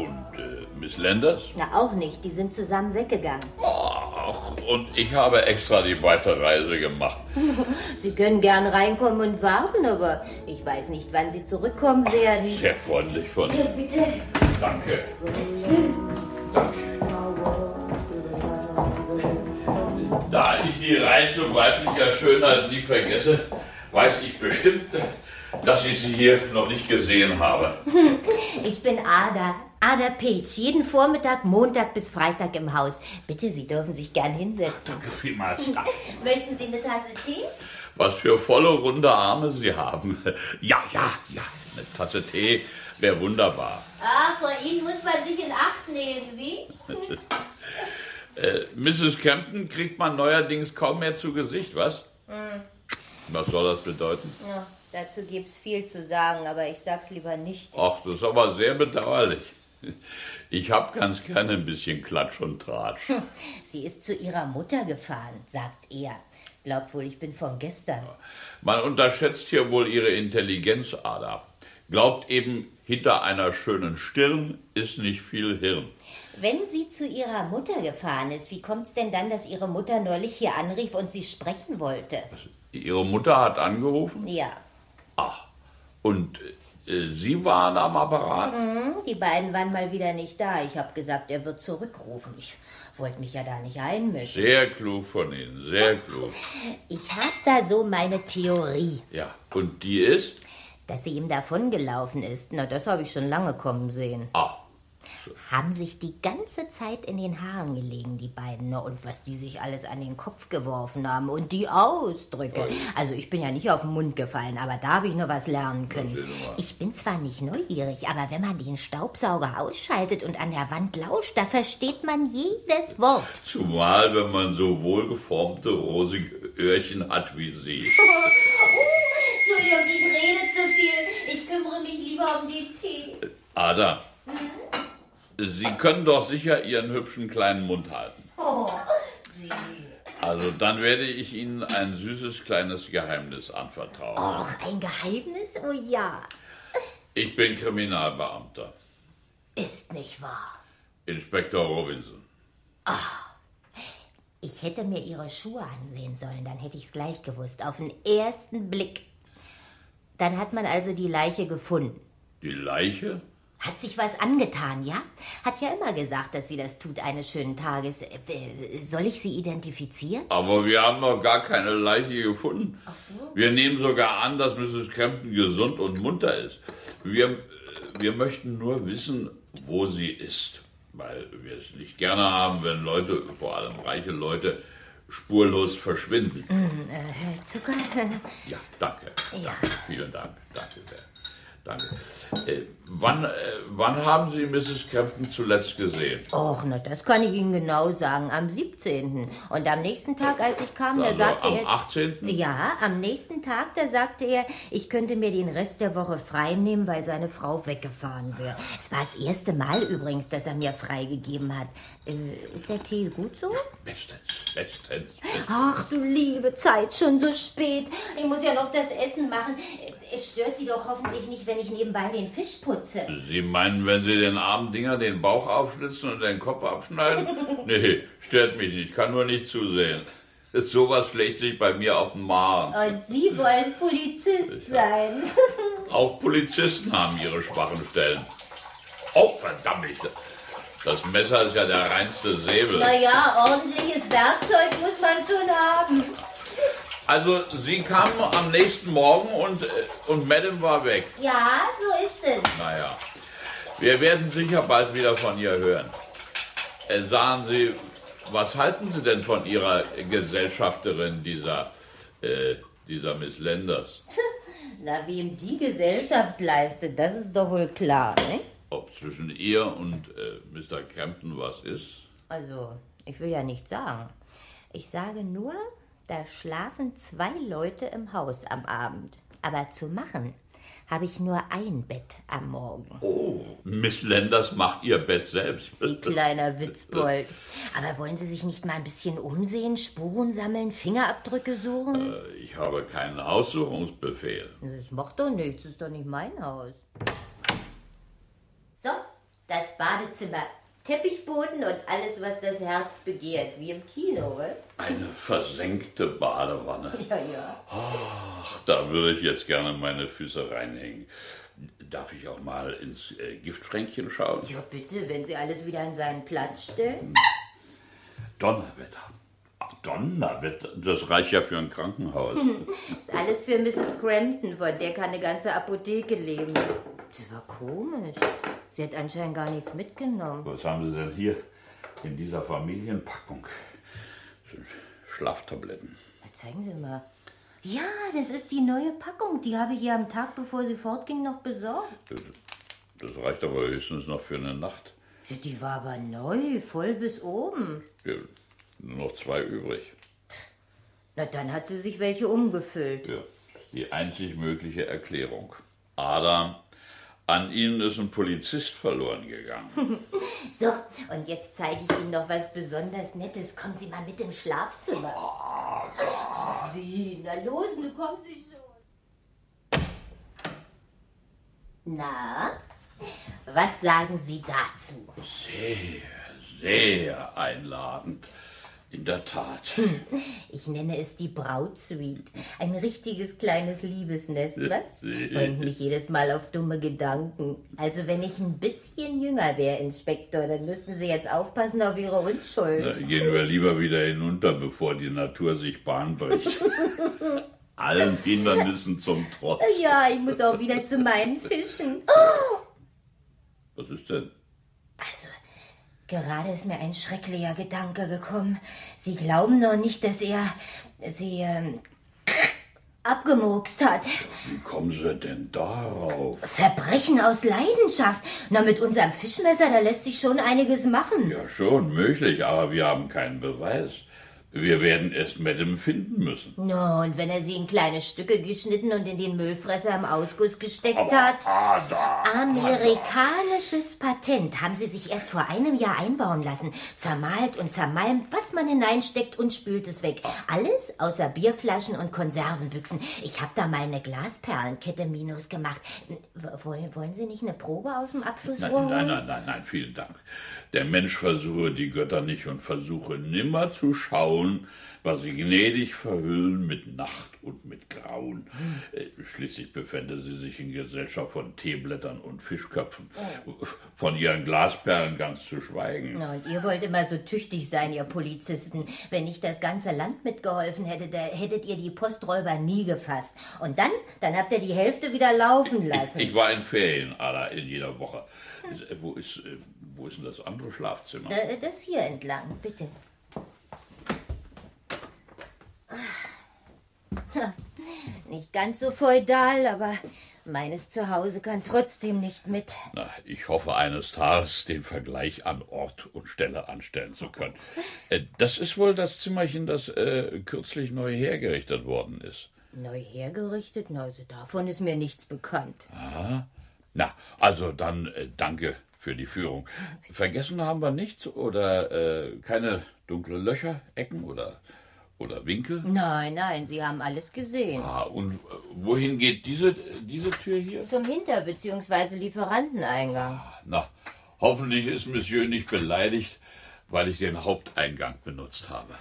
S2: und äh, Miss Landers?
S7: Na, auch nicht. Die sind zusammen weggegangen.
S2: Ach, und ich habe extra die weite Reise gemacht.
S7: Sie können gern reinkommen und warten, aber ich weiß nicht, wann Sie zurückkommen werden.
S2: Sehr freundlich von
S7: Ja,
S2: Ihnen.
S7: bitte.
S2: Danke. Danke. Da ich die Reize weiblicher Schönheit nie vergesse, weiß ich bestimmt, dass ich sie hier noch nicht gesehen habe.
S7: Ich bin Ada. Ada Page. Jeden Vormittag, Montag bis Freitag im Haus. Bitte, Sie dürfen sich gern hinsetzen.
S2: Danke vielmals.
S7: Möchten Sie eine Tasse Tee?
S2: Was für volle, runde Arme Sie haben. Ja, ja, ja. Eine Tasse Tee wäre wunderbar.
S7: Ah, vor Ihnen muss man sich in Acht nehmen, wie?
S2: Äh, Mrs. Campton kriegt man neuerdings kaum mehr zu Gesicht, was? Was soll das bedeuten?
S7: Ja, dazu gibt's viel zu sagen, aber ich sag's lieber nicht.
S2: Ach, das ist aber sehr bedauerlich. Ich hab ganz gerne ein bisschen Klatsch und Tratsch.
S7: Sie ist zu ihrer Mutter gefahren, sagt er. Glaubt wohl, ich bin von gestern.
S2: Man unterschätzt hier wohl ihre Intelligenz, Ada. Glaubt eben, hinter einer schönen Stirn ist nicht viel Hirn.
S7: Wenn sie zu ihrer Mutter gefahren ist, wie kommt's denn dann, dass ihre Mutter neulich hier anrief und sie sprechen wollte?
S2: Ihre Mutter hat angerufen?
S7: Ja,
S2: Ach, und äh, Sie waren am Apparat?
S7: hm, die beiden waren mal wieder nicht da. Ich habe gesagt, er wird zurückrufen. Ich wollte mich ja da nicht einmischen.
S2: Sehr klug von Ihnen, sehr klug.
S7: Ich habe da so meine Theorie,
S2: Ja, und die ist?
S7: dass sie ihm davongelaufen ist. Na, das habe ich schon lange kommen sehen.
S2: Ah,
S7: haben sich die ganze Zeit in den Haaren gelegen, die beiden. Na, und was die sich alles an den Kopf geworfen haben. Und die Ausdrücke. Also ich bin ja nicht auf den Mund gefallen, aber da habe ich noch was lernen können. Ich bin zwar nicht neugierig, aber wenn man den Staubsauger ausschaltet und an der Wand lauscht, da versteht man jedes Wort.
S2: zumal wenn man so wohlgeformte, rosige Öhrchen hat wie Sie.
S7: Entschuldigung, ich rede zu viel. Ich kümmere mich lieber um den Tee.
S2: Ada, Sie können doch sicher Ihren hübschen kleinen Mund halten.
S7: Oh,
S2: Also dann werde ich Ihnen ein süßes kleines Geheimnis anvertrauen.
S7: Och, ein Geheimnis? Oh ja.
S2: Ich bin Kriminalbeamter,
S7: Ist nicht wahr.
S2: Inspektor Robinson.
S7: Ich hätte mir Ihre Schuhe ansehen sollen, dann hätte ich es gleich gewusst. Auf den ersten Blick. Dann hat man also die Leiche gefunden.
S2: Die Leiche?
S7: Hat sich was angetan, ja? Hat ja immer gesagt, dass sie das tut eines schönen Tages. Äh, äh, Soll ich sie identifizieren?
S2: Aber wir haben noch gar keine Leiche gefunden. Wir nehmen sogar an, dass Mrs. Crampton gesund und munter ist. Wir, wir möchten nur wissen, wo sie ist. Weil wir es nicht gerne haben, wenn Leute, vor allem reiche Leute, spurlos verschwinden.
S7: Äh, Zucker?
S2: Ja, danke.
S7: Ja.
S2: Vielen Dank. Danke sehr. Danke. Äh, wann, äh, wann haben Sie Mrs. Crampton zuletzt gesehen?
S7: Och, na, das kann ich Ihnen genau sagen. Am 17. Und am nächsten Tag, als ich kam, da
S2: Also
S7: sagte
S2: am
S7: er...
S2: 18.?
S7: Ja, am nächsten Tag, da sagte er, ich könnte mir den Rest der Woche frei nehmen, weil seine Frau weggefahren wäre. Es war das erste Mal übrigens, dass er mir freigegeben hat. Äh, ist der Tee gut so?
S2: Bestens, bestens.
S7: Ach, du liebe Zeit, schon so spät. Ich muss ja noch das Essen machen. Es stört Sie doch hoffentlich nicht, wenn ich nebenbei den Fisch putze.
S2: Sie meinen, wenn Sie den armen Dinger den Bauch aufschlitzen und den Kopf abschneiden? Nee, stört mich nicht, kann nur nicht zusehen. Sowas schlägt sich bei mir auf den Magen.
S7: Und Sie wollen Polizist sein.
S2: Auch Polizisten haben ihre schwachen Stellen. Oh, verdammt! Das Messer ist ja der reinste Säbel.
S7: Naja, ordentliches Werkzeug muss man schon haben.
S2: Also, Sie kamen am nächsten Morgen und, äh, und Madame war weg.
S7: Ja, so ist es.
S2: Naja, wir werden sicher bald wieder von ihr hören. Äh, sagen Sie, was halten Sie denn von Ihrer Gesellschafterin, dieser, äh, dieser Miss Lenders?
S7: Na, wem die Gesellschaft leistet, das ist doch wohl klar, ne?
S2: Ob zwischen ihr und äh, Mr. Crampton was ist?
S7: Also, ich will ja nichts sagen. Ich sage nur, da schlafen zwei Leute im Haus am Abend. Aber zu machen habe ich nur ein Bett am Morgen.
S2: Oh, Miss Lenders macht ihr Bett selbst.
S7: Sie kleiner Witzbold. Aber wollen Sie sich nicht mal ein bisschen umsehen, Spuren sammeln, Fingerabdrücke suchen?
S2: Äh, Ich habe keinen Haussuchungsbefehl.
S7: Das macht doch nichts, das ist doch nicht mein Haus. So, das Badezimmer. Teppichboden und alles, was das Herz begehrt, wie im Kino, was?
S2: Eine versenkte Badewanne.
S7: Ja, ja.
S2: Ach, da würde ich jetzt gerne meine Füße reinhängen. Darf ich auch mal ins äh, Giftschränkchen schauen?
S7: Ja, bitte, wenn Sie alles wieder an seinen Platz stellen.
S2: Donnerwetter. Donnerwetter, das reicht ja für ein Krankenhaus.
S7: Ist alles für Mrs. Crampton, von der kann eine ganze Apotheke leben. Das war komisch. Sie hat anscheinend gar nichts mitgenommen.
S2: Was haben Sie denn hier in dieser Familienpackung? Schlaftabletten.
S7: Na, zeigen Sie mal. Ja, das ist die neue Packung. Die habe ich ihr am Tag, bevor sie fortging, noch besorgt.
S2: Das, das reicht aber höchstens noch für eine Nacht.
S7: Die war aber neu, voll bis oben.
S2: Ja, nur noch zwei übrig.
S7: Na, dann hat sie sich welche umgefüllt.
S2: Ja, die einzig mögliche Erklärung. Ada, an Ihnen ist ein Polizist verloren gegangen.
S7: So, und jetzt zeige ich Ihnen noch was besonders Nettes. Kommen Sie mal mit im Schlafzimmer. Sie, na los, nu kommen Sie schon. Na, was sagen Sie dazu?
S2: Sehr, sehr einladend. In der Tat.
S7: Ich nenne es die Brautsuite. Ein richtiges kleines Liebesnest, was? Bringt mich jedes Mal auf dumme Gedanken. Also wenn ich ein bisschen jünger wäre, Inspektor, dann müssten Sie jetzt aufpassen auf Ihre Unschuld.
S2: Na, gehen wir lieber wieder hinunter, bevor die Natur sich Bahn bricht. Allen Hindernissen zum Trotz.
S7: Ja, ich muss auch wieder zu meinen Fischen.
S2: Was ist denn?
S7: Also, gerade ist mir ein schrecklicher Gedanke gekommen. Sie glauben doch nicht, dass er sie ähm, abgemurkst hat.
S2: Wie kommen Sie denn darauf?
S7: Verbrechen aus Leidenschaft. Na, mit unserem Fischmesser, da lässt sich schon einiges machen.
S2: Ja, schon möglich, aber wir haben keinen Beweis. Wir werden erst Madame finden müssen.
S7: No, und wenn er sie in kleine Stücke geschnitten und in den Müllfresser im Ausguss gesteckt hat?
S2: Ada,
S7: Amerikanisches Patent haben sie sich erst vor einem Jahr einbauen lassen. Zermalt und zermalmt, was man hineinsteckt und spült es weg. Alles außer Bierflaschen und Konservenbüchsen. Ich habe da mal eine Glasperlenkette minus gemacht. Wollen, wollen Sie nicht eine Probe aus dem Abflussrohr
S2: Nein, nein,
S7: holen?
S2: nein, nein, nein, vielen Dank. Der Mensch versuche die Götter nicht und versuche nimmer zu schauen, was sie gnädig verhüllen mit Nacht und mit Grauen. Äh, Schließlich befände sie sich in Gesellschaft von Teeblättern und Fischköpfen. Von ihren Glasperlen ganz zu schweigen.
S7: Na, und ihr wollt immer so tüchtig sein, ihr Polizisten. Wenn nicht das ganze Land mitgeholfen hätte, da hättet ihr die Posträuber nie gefasst. Und dann, dann habt ihr die Hälfte wieder laufen lassen.
S2: Ich, ich war in Ferien, Ada, in jeder Woche. Äh, Wo ist, äh, wo ist denn das andere Schlafzimmer?
S7: Äh, Das hier entlang, bitte. Ah. Nicht ganz so feudal, aber meines Zuhause kann trotzdem nicht mit.
S2: Na, ich hoffe eines Tages den Vergleich an Ort und Stelle anstellen zu können. Das ist wohl das Zimmerchen, das äh, kürzlich neu hergerichtet worden ist.
S7: Neu hergerichtet? Na, also davon ist mir nichts bekannt.
S2: Na, also dann äh, danke für die Führung. Vergessen haben wir nichts oder äh, keine dunkle Löcher, Ecken oder, oder Winkel?
S7: Nein, nein, Sie haben alles gesehen.
S2: Ah, und äh, wohin geht diese, diese Tür hier?
S7: Zum Hinter- bzw. Lieferanteneingang.
S2: Na, hoffentlich ist Monsieur nicht beleidigt, weil ich den Haupteingang benutzt habe.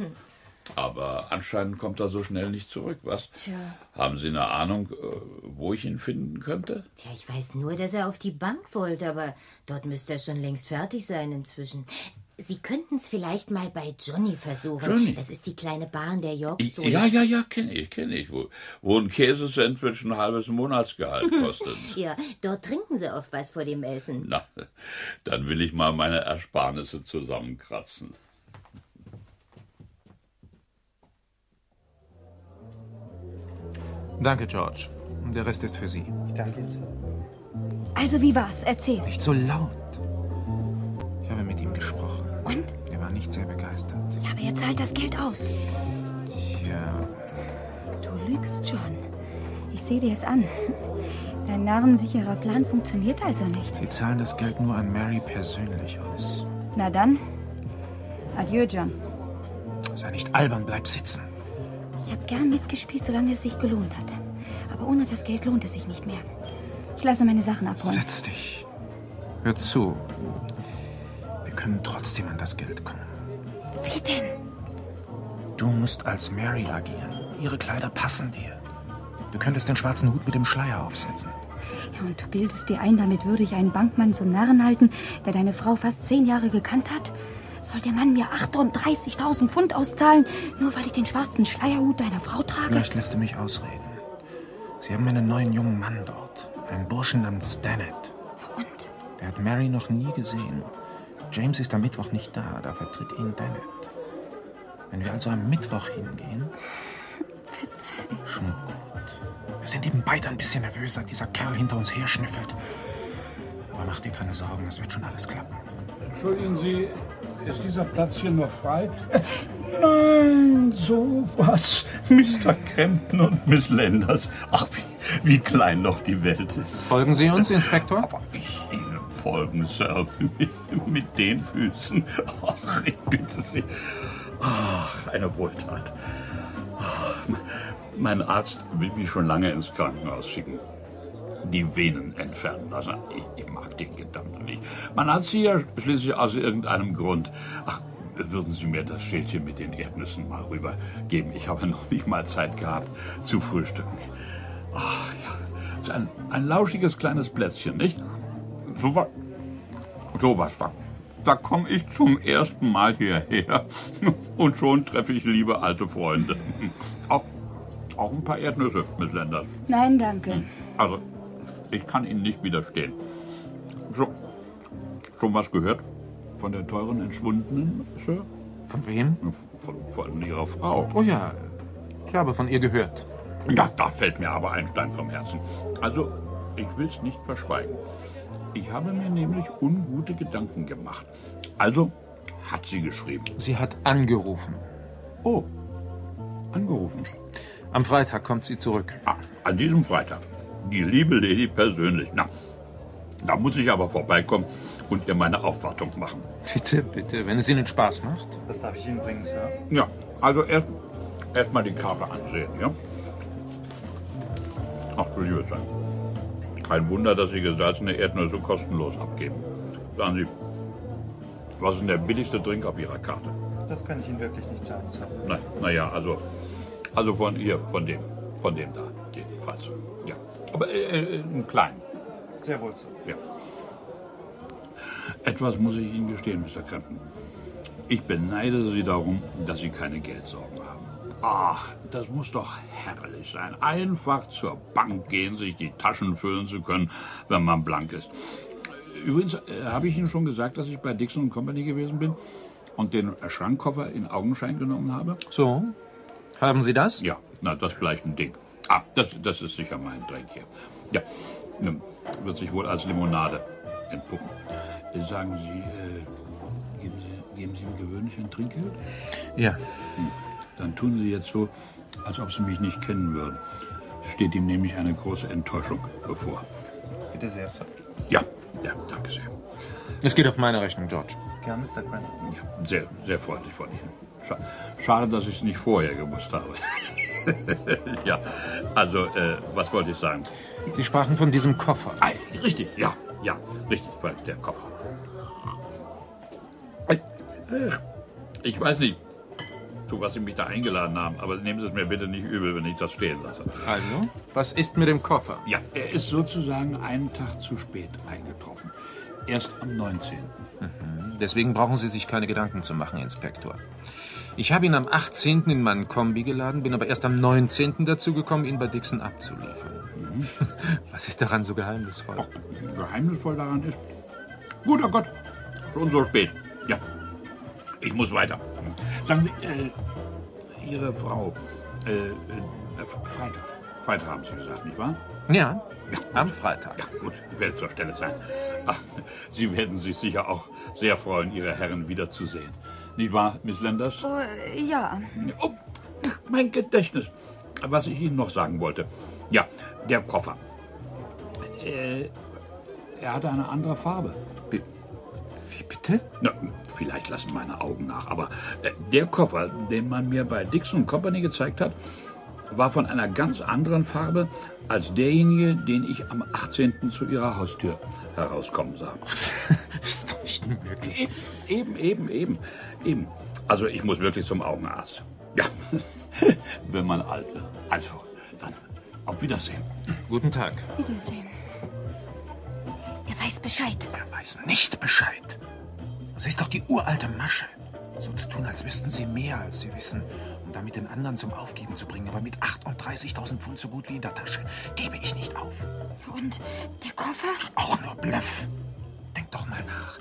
S2: Aber anscheinend kommt er so schnell nicht zurück, was?
S7: Tja.
S2: Haben Sie eine Ahnung, äh, wo ich ihn finden könnte?
S7: Tja, ich weiß nur, dass er auf die Bank wollte, aber dort müsste er schon längst fertig sein inzwischen. Sie könnten es vielleicht mal bei Johnny versuchen.
S2: Johnny?
S7: Das ist die kleine Bar in der York
S2: Ich,
S7: Street.
S2: ja, ja, ja, kenne ich, kenne ich. Wo, wo ein Käsesandwich ein halbes Monatsgehalt kostet.
S7: Ja, dort trinken sie oft was vor dem Essen.
S2: Na, dann will ich mal meine Ersparnisse zusammenkratzen.
S1: Danke, George. Der Rest ist für Sie.
S5: Ich danke Ihnen.
S3: Also wie war's? Erzähl.
S1: Nicht so laut. Ich habe mit ihm gesprochen.
S3: Und?
S1: Er war nicht sehr begeistert.
S3: Ja, aber er zahlt das Geld aus.
S1: Tja,
S3: Du lügst, John. Ich sehe dir es an. Dein narrensicherer Plan funktioniert also nicht.
S1: Sie zahlen das Geld nur an Mary persönlich aus.
S3: Na dann. Adieu, John.
S1: Sei nicht albern, bleib sitzen.
S3: Ich habe gern mitgespielt, solange es sich gelohnt hat. Aber ohne das Geld lohnt es sich nicht mehr. Ich lasse meine Sachen abholen.
S1: Setz dich. Hör zu. Wir können trotzdem an das Geld kommen.
S3: Wie denn?
S1: Du musst als Mary agieren. Ihre Kleider passen dir. Du könntest den schwarzen Hut mit dem Schleier aufsetzen.
S3: Ja, und du bildest dir ein, damit würde ich einen Bankmann zum Narren halten, der deine Frau fast zehn Jahre gekannt hat? Soll der Mann mir 38.000 Pfund auszahlen, nur weil ich den schwarzen Schleierhut deiner Frau trage?
S1: Vielleicht lässt du mich ausreden. Sie haben einen neuen jungen Mann dort. Einen Burschen namens Dennett.
S3: Und?
S1: Der hat Mary noch nie gesehen. James ist am Mittwoch nicht da, da vertritt ihn Dennett. Wenn wir also am Mittwoch hingehen,
S3: Verzeih.
S1: schon gut. Wir sind eben beide ein bisschen nervös, seit dieser Kerl hinter uns her schnüffelt. Aber mach dir keine Sorgen, es wird schon alles klappen.
S8: Entschuldigen Sie, ist dieser Platz hier noch frei? Nein, sowas. Mr. Crampton und Miss Landers. Ach, wie, wie klein doch die Welt ist.
S1: Folgen Sie uns, Inspektor?
S8: Aber ich Ihnen folgen, Sir, mit, mit den Füßen. Ach, ich bitte Sie. Ach, eine Wohltat. Ach, mein Arzt will mich schon lange ins Krankenhaus schicken. Die Venen entfernen lassen. Ich, ich mag den Gedanken nicht. Man hat sie ja schließlich aus irgendeinem Grund. Ach, würden Sie mir das Schälchen mit den Erdnüssen mal rübergeben? Ich habe noch nicht mal Zeit gehabt zu frühstücken. Ach ja, ein, ein lauschiges kleines Plätzchen, nicht? So was, so was da. Da komme ich zum ersten Mal hierher und schon treffe ich liebe alte Freunde. Auch, auch ein paar Erdnüsse, Miss Landers.
S3: Nein, danke.
S8: Also, ich kann Ihnen nicht widerstehen. So, schon was gehört von der teuren Entschwundenen, Sir?
S1: Von wem?
S8: Von, von Ihrer Frau.
S1: Oh ja, ich habe von ihr gehört.
S8: Ja, da fällt mir aber ein Stein vom Herzen. Also, ich will es nicht verschweigen. Ich habe mir nämlich ungute Gedanken gemacht. Also hat sie geschrieben.
S1: Sie hat angerufen.
S2: Oh, angerufen.
S1: Am Freitag kommt sie zurück.
S2: Ah, an diesem Freitag. Die liebe Lady persönlich. Na, da muss ich aber vorbeikommen und ihr meine Aufwartung machen.
S1: Bitte, bitte, wenn es Ihnen Spaß macht.
S9: Was darf ich Ihnen bringen, Sir?
S2: Ja, also erst erst mal die Karte ansehen, ja? Ach du liebe Zeit. Kein Wunder, dass Sie gesalzene Erdnüsse kostenlos abgeben. Sagen Sie, was ist denn der billigste Drink auf Ihrer Karte?
S9: Das kann ich Ihnen wirklich nicht sagen, Sir.
S2: Nein, naja, also, also von ihr, von dem, von dem da, jedenfalls. Ja, aber äh, äh, einen kleinen.
S9: Sehr wohl, Sir.
S2: Ja. Etwas muss ich Ihnen gestehen, Mr. Crampton. Ich beneide Sie darum, dass Sie keine Geldsorgen haben. Ach, das muss doch herrlich sein. Einfach zur Bank gehen, sich die Taschen füllen zu können, wenn man blank ist. Übrigens, äh, habe ich Ihnen schon gesagt, dass ich bei Dixon Company gewesen bin und den Schrankkoffer in Augenschein genommen habe?
S1: So, haben Sie das?
S2: Ja, na, das ist vielleicht ein Ding. Ah, das, das ist sicher mein Drink hier. Ja, wird sich wohl als Limonade entpuppen. Äh, Sagen Sie, äh, geben Sie, geben Sie ihm gewöhnlich ein Trinkgeld?
S1: Ja.
S2: Dann tun Sie jetzt so, als ob Sie mich nicht kennen würden. Steht ihm nämlich eine große Enttäuschung bevor.
S9: Bitte sehr, Sir.
S2: Ja, ja, danke sehr.
S1: Es geht auf meine Rechnung, George.
S9: Gern, Mr. Crampton.
S2: Ja, sehr, sehr freundlich von Ihnen. Scha schade, dass ich es nicht vorher gewusst habe. ja, also, äh, was wollte ich sagen?
S1: Sie sprachen von diesem Koffer.
S2: Ah, richtig, ja, ja, richtig, weil der Koffer. Ich weiß nicht, zu was Sie mich da eingeladen haben, aber nehmen Sie es mir bitte nicht übel, wenn ich das stehen lasse.
S1: Also, was ist mit dem Koffer?
S2: Ja, er ist sozusagen einen Tag zu spät eingetroffen. Erst am 19.
S1: Deswegen brauchen Sie sich keine Gedanken zu machen, Inspektor. Ich habe ihn am 18. in meinen Kombi geladen, bin aber erst am 19. dazu gekommen, ihn bei Dixon abzuliefern. Was ist daran so geheimnisvoll?
S2: Geheimnisvoll daran ist. Guter Gott, schon so spät. Ja, ich muss weiter. Sagen Sie, äh, Ihre Frau, äh, äh, Freitag. Freitag haben Sie gesagt, nicht wahr?
S1: Ja, am Freitag.
S2: Ja, gut, ich werde zur Stelle sein. Ach, Sie werden sich sicher auch sehr freuen, Ihre Herren wiederzusehen. Nicht wahr, Miss Landers?
S3: Oh, ja.
S2: Oh, mein Gedächtnis. Was ich Ihnen noch sagen wollte. Ja, der Koffer. Äh, er hatte eine andere Farbe.
S1: Bitte?
S2: Na, vielleicht lassen meine Augen nach, aber äh, der Koffer, den man mir bei Dixon Company gezeigt hat, war von einer ganz anderen Farbe als derjenige, den ich am 18. zu ihrer Haustür herauskommen sah.
S1: Das ist doch nicht möglich.
S2: Eben, eben, eben, eben. Also ich muss wirklich zum Augenarzt. Ja, wenn man alt wird. Also, dann auf Wiedersehen.
S1: Guten Tag.
S3: Wiedersehen. Er weiß Bescheid.
S1: Er weiß nicht Bescheid. Das ist doch die uralte Masche. So zu tun, als wüssten sie mehr, als sie wissen. Um damit den anderen zum Aufgeben zu bringen. Aber mit 38.000 Pfund so gut wie in der Tasche gebe ich nicht auf.
S3: Und der Koffer?
S1: Auch nur Bluff. Denk doch mal nach.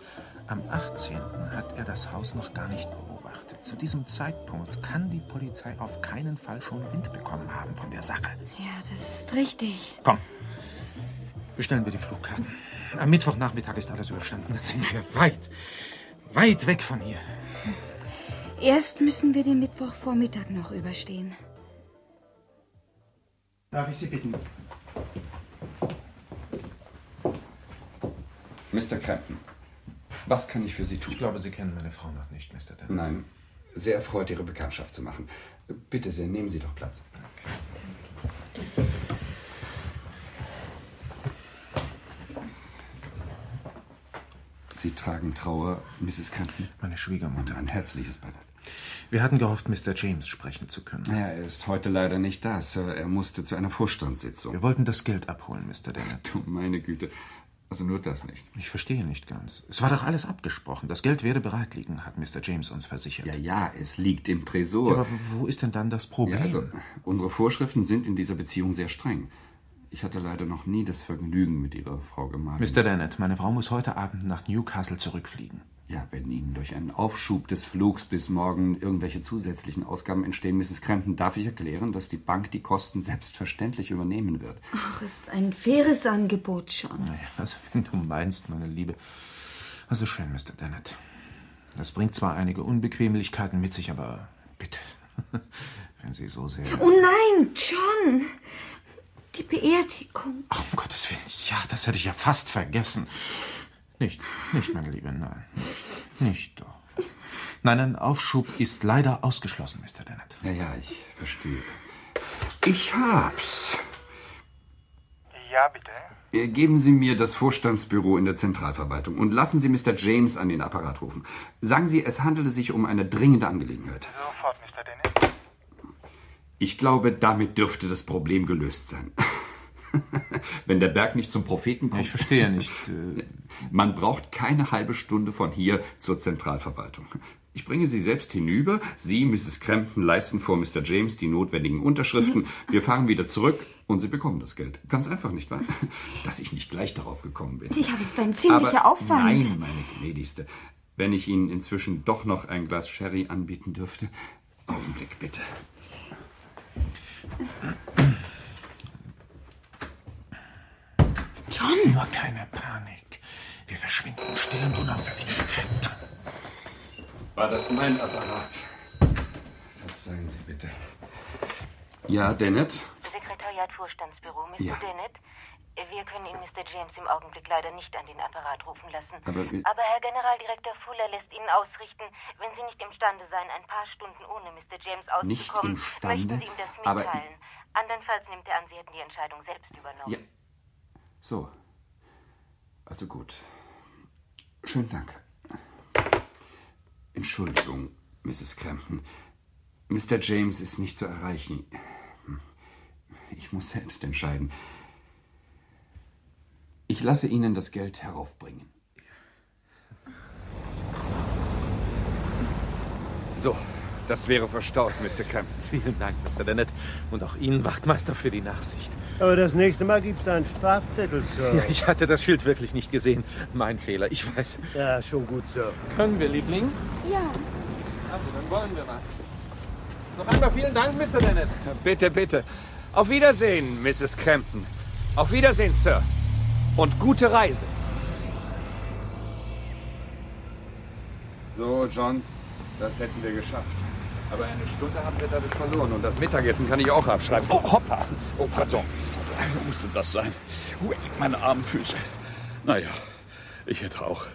S1: Am 18. hat er das Haus noch gar nicht beobachtet. Zu diesem Zeitpunkt kann die Polizei auf keinen Fall schon Wind bekommen haben von der Sache.
S3: Ja, das ist richtig.
S1: Komm, bestellen wir die Flugkarten. Am Mittwochnachmittag ist alles überstanden. Dann sind wir weit, weit weg von hier.
S3: Erst müssen wir den Mittwochvormittag noch überstehen.
S9: Darf ich Sie bitten?
S10: Mr. Crampton, was kann ich für Sie tun?
S1: Ich glaube, Sie kennen meine Frau noch nicht, Mr. Dent.
S10: Nein, sehr erfreut, Ihre Bekanntschaft zu machen. Bitte sehr, nehmen Sie doch Platz. Sie tragen Trauer, Mrs. Crampton?
S1: Meine Schwiegermutter.
S10: Ein herzliches Beileid.
S1: Wir hatten gehofft, Mr. James sprechen zu können.
S10: Ja, er ist heute leider nicht da, Sir. Er musste zu einer Vorstandssitzung.
S1: Wir wollten das Geld abholen, Mr. Dennett.
S10: Du, meine Güte. Also nur das nicht.
S1: Ich verstehe nicht ganz. Es war doch alles abgesprochen. Das Geld werde bereit liegen, hat Mr. James uns versichert.
S10: Ja, ja, es liegt im Tresor.
S1: Ja, aber wo ist denn dann das Problem?
S10: Ja, also, unsere Vorschriften sind in dieser Beziehung sehr streng. Ich hatte leider noch nie das Vergnügen mit Ihrer Frau Gemahlin.
S1: Mr. Dennett, meine Frau muss heute Abend nach Newcastle zurückfliegen.
S10: Ja, wenn Ihnen durch einen Aufschub des Flugs bis morgen irgendwelche zusätzlichen Ausgaben entstehen, Mrs. Crampton, darf ich erklären, dass die Bank die Kosten selbstverständlich übernehmen wird.
S3: Ach, ist ein faires Angebot schon.
S1: Naja, also wenn du meinst, meine Liebe. Also schön, Mr. Dennett. Das bringt zwar einige Unbequemlichkeiten mit sich, aber bitte, Wenn Sie so sehr...
S3: Oh nein, John! Die Beerdigung.
S1: Ach, um Gottes Willen, ja, das hätte ich ja fast vergessen. Nicht, nicht, meine Liebe, nein. Nicht, nicht doch. Nein, ein Aufschub ist leider ausgeschlossen, Mr. Dennett.
S10: Ja, ja, ich verstehe. Ich hab's.
S9: Ja, bitte.
S10: Äh, Geben Sie mir das Vorstandsbüro in der Zentralverwaltung und lassen Sie Mr. James an den Apparat rufen. Sagen Sie, es handelte sich um eine dringende Angelegenheit.
S9: Sofort, Mr. Dennett.
S10: Ich glaube, damit dürfte das Problem gelöst sein. Wenn der Berg nicht zum Propheten kommt.
S1: Ich verstehe nicht. äh,
S10: Man braucht keine halbe Stunde von hier zur Zentralverwaltung. Ich bringe Sie selbst hinüber. Sie, Mrs. Crampton, leisten vor Mr. James die notwendigen Unterschriften. Wir fahren wieder zurück und Sie bekommen das Geld. Ganz einfach, nicht wahr? Dass ich nicht gleich darauf gekommen bin.
S3: Ja, aber es ein ziemlicher
S10: Aber
S3: Aufwand.
S10: Nein, meine gnädigste. Wenn ich Ihnen inzwischen doch noch ein Glas Sherry anbieten dürfte. Augenblick, bitte.
S1: Nur keine Panik. Wir verschwinden still und unauffällig. Verdammt.
S10: War das mein Apparat? Verzeihen Sie bitte. Ja, Dennett?
S11: Sekretariat Vorstandsbüro. Mr.
S10: Ja.
S11: Dennett, wir können Ihnen Mr. James im Augenblick leider nicht an den Apparat rufen lassen.
S10: Aber
S11: Aber Herr Generaldirektor Fuller lässt Ihnen ausrichten, wenn Sie nicht imstande seien, ein paar Stunden ohne Mr. James
S10: Nicht
S11: auszukommen,
S10: imstande?
S11: möchten Sie ihm das
S10: Aber
S11: mitteilen. Andernfalls nimmt er an, Sie hätten die Entscheidung selbst übernommen.
S10: Ja. So. Also gut. Schönen Dank. Entschuldigung, Mrs. Crampton. Mr. James ist nicht zu erreichen. Ich muss selbst entscheiden. Ich lasse Ihnen das Geld heraufbringen.
S1: So, das wäre verstaut, Mr. Crampton. Vielen Dank, Mr. Dennett. Und auch Ihnen, Wachtmeister, für die Nachsicht.
S12: Aber das nächste Mal gibt's einen Strafzettel, Sir.
S1: Ja, ich hatte das Schild wirklich nicht gesehen. Mein Fehler, ich weiß.
S12: Ja, schon gut, Sir.
S1: Können wir, Liebling?
S3: Ja.
S1: Also, dann wollen wir mal. Noch einmal vielen Dank, Mr. Dennett.
S13: Bitte, bitte. Auf Wiedersehen, Mrs. Crampton. Auf Wiedersehen, Sir. Und gute Reise.
S10: So, Johns, das hätten wir geschafft. Aber eine Stunde haben wir damit verloren und das Mittagessen kann ich auch abschreiben.
S2: Oh, hoppa. Oh, pardon. Musste das sein? Meine armen Füße. Naja, ich hätte auch,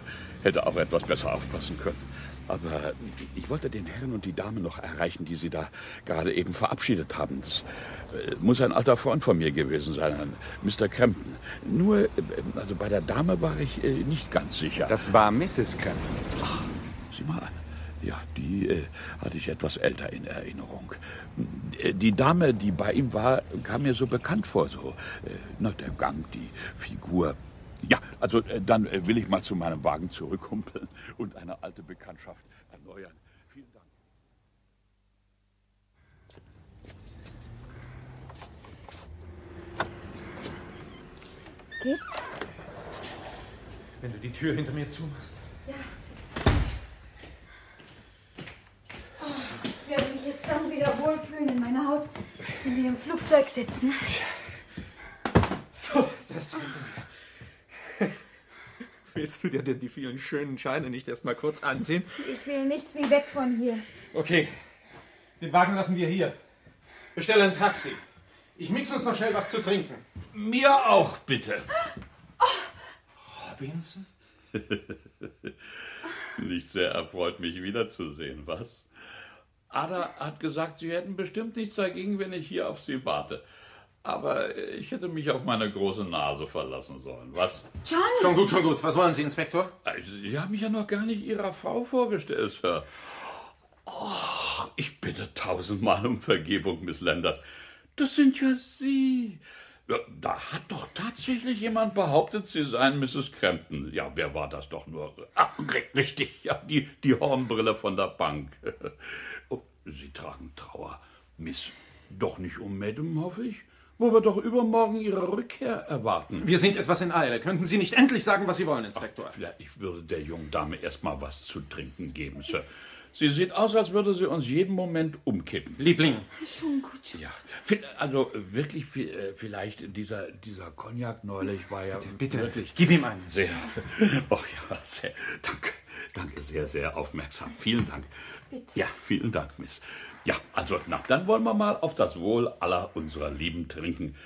S2: hätte auch etwas besser aufpassen können. Aber ich wollte den Herrn und die Dame noch erreichen, die Sie da gerade eben verabschiedet haben. Das äh, muss ein alter Freund von mir gewesen sein, ein Mr. Crampton. Nur, äh, also bei der Dame war ich äh, nicht ganz sicher.
S13: Das war Mrs. Crampton.
S2: Ach, sieh mal an. Ja, die äh, hatte ich etwas älter in Erinnerung. Äh, Die Dame, die bei ihm war, kam mir so bekannt vor, so äh, na, der Gang, die Figur. Ja, also äh, dann äh, will ich mal zu meinem Wagen zurückhumpeln und eine alte Bekanntschaft erneuern. Vielen Dank.
S3: Geht's?
S1: Wenn du die Tür hinter mir zumachst.
S3: Ja. Oh, ich werde mich jetzt dann wieder wohlfühlen in meiner Haut, wenn wir im Flugzeug sitzen.
S1: So, das. Willst du dir denn die vielen schönen Scheine nicht erst mal kurz ansehen?
S3: Ich will nichts wie weg von hier.
S1: Okay. Den Wagen lassen wir hier. Bestelle ein Taxi. Ich mix uns noch schnell was zu trinken.
S2: Mir auch, bitte.
S1: Robinson?
S2: Nicht sehr erfreut, mich wiederzusehen, was? Ada hat gesagt, Sie hätten bestimmt nichts dagegen, wenn ich hier auf Sie warte. Aber ich hätte mich auf meine große Nase verlassen sollen, was?
S3: John!
S1: Schon gut, schon gut. Was wollen Sie, Inspektor?
S2: Sie haben mich ja noch gar nicht Ihrer Frau vorgestellt, Sir. Oh, ich bitte tausendmal um Vergebung, Miss Landers. Das sind ja Sie. Da hat doch tatsächlich jemand behauptet, Sie seien Mrs. Crampton. Ja, wer war das doch nur? Ah, ri- richtig, ja, die, die Hornbrille von der Bank. Sie tragen Trauer. Miss, doch nicht um Madame, hoffe ich? Wo wir doch übermorgen Ihre Rückkehr erwarten.
S1: Wir sind etwas in Eile. Könnten Sie nicht endlich sagen, was Sie wollen, Inspektor?
S2: Vielleicht ich würde der jungen Dame erst mal was zu trinken geben, Sir. Sie sieht aus, als würde sie uns jeden Moment umkippen.
S1: Liebling.
S3: Schon gut.
S2: Ja, also wirklich, äh, vielleicht dieser, dieser Cognac neulich war ja
S1: bitte,
S2: wirklich
S1: gib ihm einen.
S2: sehr. Oh ja, sehr. Danke, danke, sehr, sehr aufmerksam. Vielen Dank.
S3: Bitte.
S2: Ja, vielen Dank, Miss. Ja, also, na, dann wollen wir mal auf das Wohl aller unserer Lieben trinken,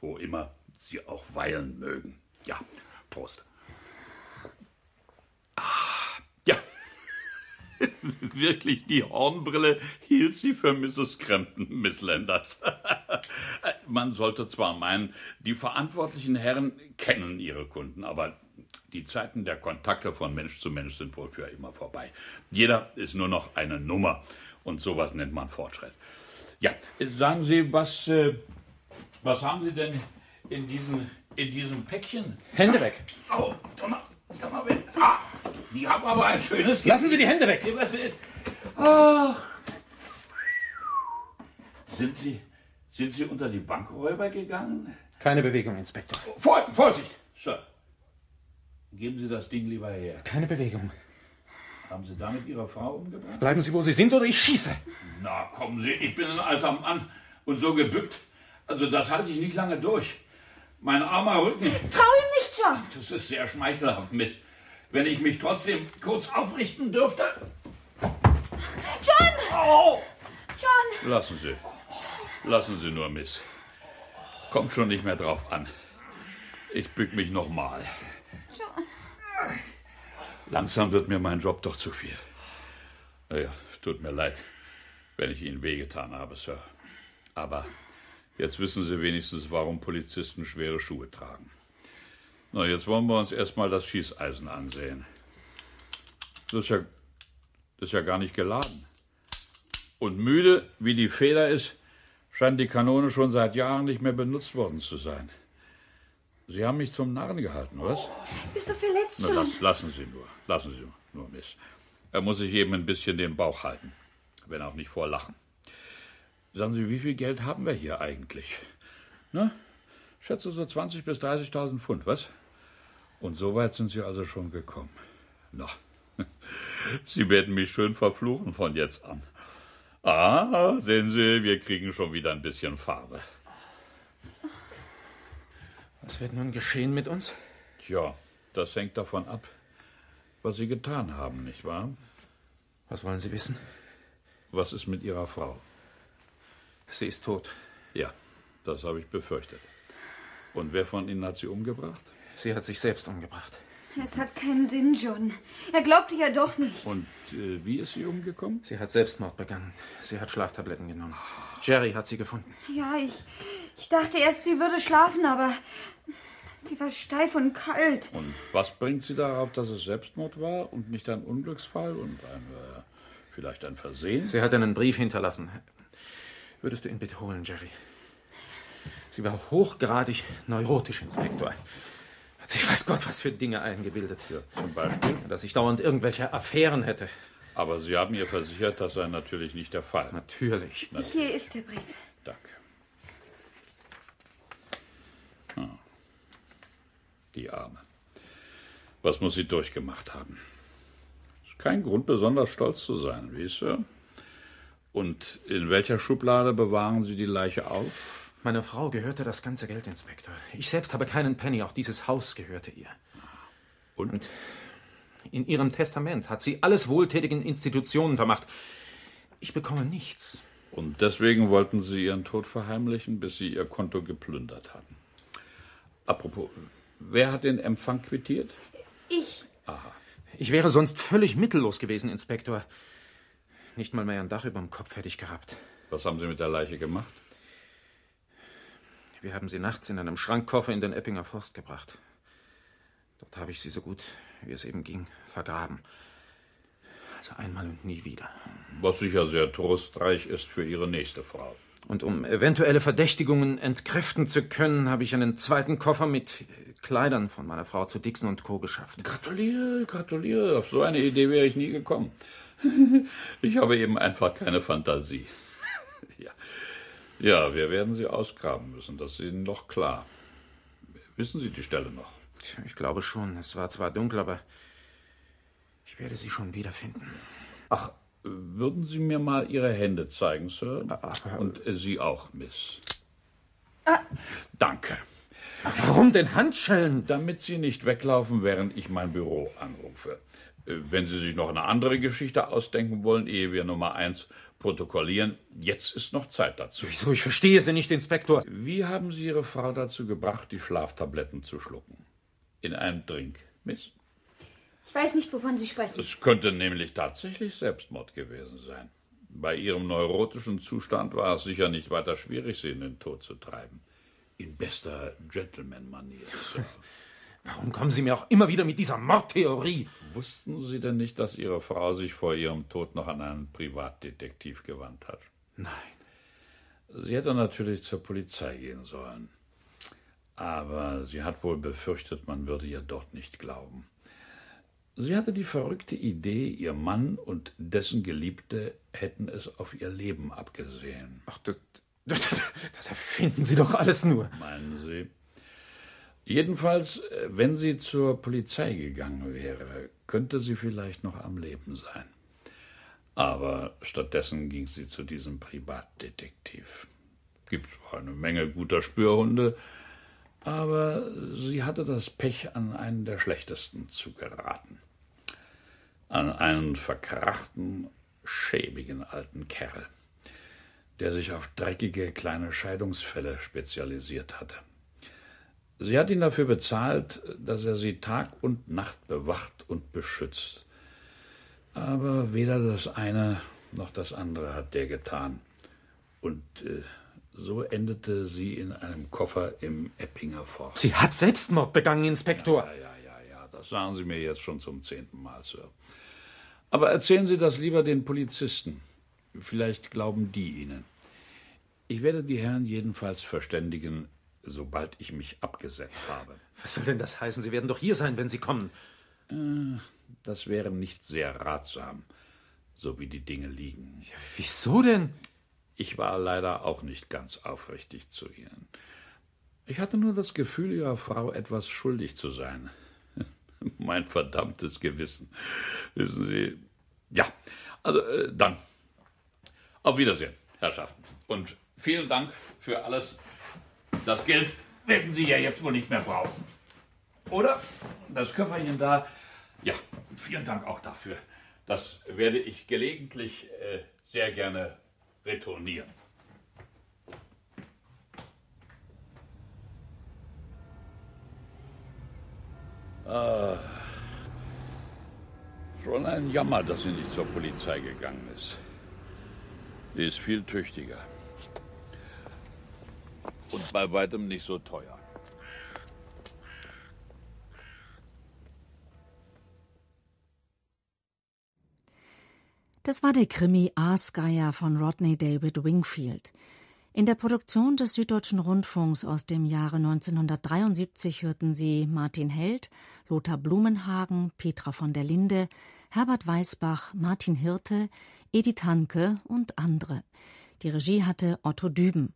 S2: wo immer sie auch weilen mögen. Ja, Prost. Ah, ja. Wirklich, die Hornbrille hielt sie für Mrs. Crampton, Miss Landers. Man sollte zwar meinen, die verantwortlichen Herren kennen ihre Kunden, aber die Zeiten der Kontakte von Mensch zu Mensch sind wohl für immer vorbei. Jeder ist nur noch eine Nummer und sowas nennt man Fortschritt. Ja, sagen Sie, was, äh, was haben Sie denn in diesem, in diesem Päckchen?
S1: Hände weg.
S2: Oh, Donner, sag mal, wer- ah, die haben aber ein schönes...
S1: Lassen Sie die Hände weg.
S2: Was ist? Ach. Sind Sie, sind Sie unter die Bankräuber gegangen?
S1: Keine Bewegung, Inspektor.
S2: Vor, Vorsicht, Sir. Geben Sie das Ding lieber her.
S1: Keine Bewegung.
S2: Haben Sie damit Ihre Frau umgebracht?
S1: Bleiben Sie, wo Sie sind, oder ich schieße.
S2: Na, kommen Sie, ich bin ein alter Mann und so gebückt. Also das halte ich nicht lange durch. Mein armer Rücken.
S3: Trau ihm nicht, John!
S2: Das ist sehr schmeichelhaft, Miss. Wenn ich mich trotzdem kurz aufrichten dürfte.
S3: John!
S2: Oh!
S3: John!
S2: Lassen Sie. Lassen Sie nur, Miss. Kommt schon nicht mehr drauf an. Ich bück mich noch mal.
S3: John!
S2: Langsam wird mir mein Job doch zu viel. Naja, tut mir leid, wenn ich Ihnen wehgetan habe, Sir. Aber jetzt wissen Sie wenigstens, warum Polizisten schwere Schuhe tragen. Na, jetzt wollen wir uns erstmal das Schießeisen ansehen. Das ist ja, das ist ja gar nicht geladen. Und müde wie die Feder ist, scheint die Kanone schon seit Jahren nicht mehr benutzt worden zu sein. Sie haben mich zum Narren gehalten, was?
S3: Bist du verletzt,
S2: Na, lass, lassen Sie nur. Lassen Sie nur, Miss. Er muss sich eben ein bisschen den Bauch halten. Wenn auch nicht vor Lachen. Sagen Sie, wie viel Geld haben wir hier eigentlich? Na? Schätze so 20.000 bis 30.000 Pfund, was? Und so weit sind Sie also schon gekommen. Na, Sie werden mich schön verfluchen von jetzt an. Ah, sehen Sie, wir kriegen schon wieder ein bisschen Farbe.
S1: Was wird nun geschehen mit uns?
S2: Tja, das hängt davon ab, was Sie getan haben, nicht wahr?
S1: Was wollen Sie wissen?
S2: Was ist mit Ihrer Frau?
S1: Sie ist tot.
S2: Ja, das habe ich befürchtet. Und wer von Ihnen hat sie umgebracht?
S1: Sie hat sich selbst umgebracht.
S3: Es hat keinen Sinn, John. Er glaubte ja doch nicht.
S2: Und äh, wie ist sie umgekommen?
S1: Sie hat Selbstmord begangen. Sie hat Schlaftabletten genommen. Jerry hat sie gefunden.
S3: Ja, ich, ich dachte erst, sie würde schlafen, aber sie war steif und kalt.
S2: Und was bringt Sie darauf, dass es Selbstmord war und nicht ein Unglücksfall und ein, äh, vielleicht ein Versehen?
S1: Sie hat einen Brief hinterlassen. Würdest du ihn bitte holen, Jerry? Sie war hochgradig neurotisch, Inspektor. Hat sich weiß Gott was für Dinge eingebildet.
S2: Ja, zum Beispiel?
S1: Dass ich dauernd irgendwelche Affären hätte.
S2: Aber Sie haben ihr versichert, das sei natürlich nicht der Fall.
S1: Natürlich.
S3: Hier ist der Brief.
S2: Danke. Ah. Die Arme. Was muss sie durchgemacht haben? Ist kein Grund, besonders stolz zu sein, wie Sir? Und in welcher Schublade bewahren Sie die Leiche auf?
S1: Meiner Frau gehörte das ganze Geld, Inspektor. Ich selbst habe keinen Penny, auch dieses Haus gehörte ihr.
S2: Und?
S1: Und in ihrem Testament hat sie alles wohltätigen Institutionen vermacht. Ich bekomme nichts.
S2: Und deswegen wollten Sie Ihren Tod verheimlichen, bis Sie Ihr Konto geplündert hatten. Apropos, wer hat den Empfang quittiert?
S3: Ich.
S2: Aha.
S1: Ich wäre sonst völlig mittellos gewesen, Inspektor. Nicht mal mehr ein Dach über dem Kopf hätte ich gehabt.
S2: Was haben Sie mit der Leiche gemacht?
S1: Wir haben sie nachts in einem Schrankkoffer in den Eppinger Forst gebracht. Dort habe ich sie so gut, wie es eben ging, vergraben. Also einmal und nie wieder.
S2: Was sicher sehr trostreich ist für Ihre nächste Frau.
S1: Und um eventuelle Verdächtigungen entkräften zu können, habe ich einen zweiten Koffer mit Kleidern von meiner Frau zu Dixon und Co. geschafft.
S2: Gratuliere, gratuliere. Auf so eine Idee wäre ich nie gekommen. Ich habe eben einfach keine Fantasie. Ja. Ja, wir werden sie ausgraben müssen. Das ist Ihnen doch klar. Wissen Sie die Stelle noch?
S1: Tja, Ich glaube schon. Es war zwar dunkel, aber ich werde sie schon wiederfinden.
S2: Ach, würden Sie mir mal Ihre Hände zeigen, Sir?
S1: Aber-
S2: Und äh, Sie auch, Miss.
S3: Ah.
S2: Danke.
S1: Warum denn Handschellen?
S2: Damit Sie nicht weglaufen, während ich mein Büro anrufe. Wenn Sie sich noch eine andere Geschichte ausdenken wollen, ehe wir Nummer eins protokollieren, jetzt ist noch Zeit dazu.
S1: Wieso? Ich verstehe Sie nicht, Inspektor.
S2: Wie haben Sie Ihre Frau dazu gebracht, die Schlaftabletten zu schlucken? In einem Drink, Miss?
S3: Ich weiß nicht, wovon Sie sprechen.
S2: Es könnte nämlich tatsächlich Selbstmord gewesen sein. Bei Ihrem neurotischen Zustand war es sicher nicht weiter schwierig, Sie in den Tod zu treiben. In bester Gentleman-Manier, Sir.
S1: Warum kommen Sie mir auch immer wieder mit dieser Mordtheorie?
S2: Wussten Sie denn nicht, dass Ihre Frau sich vor ihrem Tod noch an einen Privatdetektiv gewandt hat?
S1: Nein.
S2: Sie hätte natürlich zur Polizei gehen sollen. Aber sie hat wohl befürchtet, man würde ihr dort nicht glauben. Sie hatte die verrückte Idee, ihr Mann und dessen Geliebte hätten es auf ihr Leben abgesehen.
S1: Ach, das, das, das erfinden Sie doch alles nur.
S2: Meinen Sie? Jedenfalls, äh, wenn sie zur Polizei gegangen wäre, könnte sie vielleicht noch am Leben sein. Aber stattdessen ging sie zu diesem Privatdetektiv. Gibt zwar eine Menge guter Spürhunde, aber sie hatte das Pech, an einen der schlechtesten zu geraten. An einen verkrachten, schäbigen alten Kerl, der sich auf dreckige kleine Scheidungsfälle spezialisiert hatte. Sie hat ihn dafür bezahlt, dass er sie Tag und Nacht bewacht und beschützt. Aber weder das eine noch das andere hat der getan. Und äh, so endete sie in einem Koffer im Eppinger Forst.
S1: Sie hat Selbstmord begangen, Inspektor.
S2: Ja, ja, ja, ja, das sagen Sie mir jetzt schon zum zehnten Mal, Sir. Aber erzählen Sie das lieber den Polizisten. Vielleicht glauben die Ihnen. Ich werde die Herren jedenfalls verständigen, sobald ich mich abgesetzt habe.
S1: Was soll denn das heißen? Sie werden doch hier sein, wenn Sie kommen.
S2: Äh, das wäre nicht sehr ratsam, so wie die Dinge liegen.
S1: Ja, wieso denn?
S2: Ich war leider auch nicht ganz aufrichtig zu Ihnen. Ich hatte nur das Gefühl, Ihrer Frau etwas schuldig zu sein. mein verdammtes Gewissen. Wissen Sie. Ja, also äh, dann. Auf Wiedersehen, Herrschaften. Und vielen Dank für alles. Das Geld werden Sie ja jetzt wohl nicht mehr brauchen. Oder? Das Köfferchen da. Ja, vielen Dank auch dafür. Das werde ich gelegentlich äh, sehr gerne retournieren. Ah, schon ein Jammer, dass sie nicht zur Polizei gegangen ist. Sie ist viel tüchtiger. Und bei weitem nicht so teuer.
S14: Das war der Krimi Aasgeier von Rodney David Wingfield. In der Produktion des Süddeutschen Rundfunks aus dem Jahre 1973 hörten Sie Martin Held, Lothar Blumenhagen, Petra von der Linde, Herbert Weißbach, Martin Hirte, Edith Hanke und andere. Die Regie hatte Otto Düben.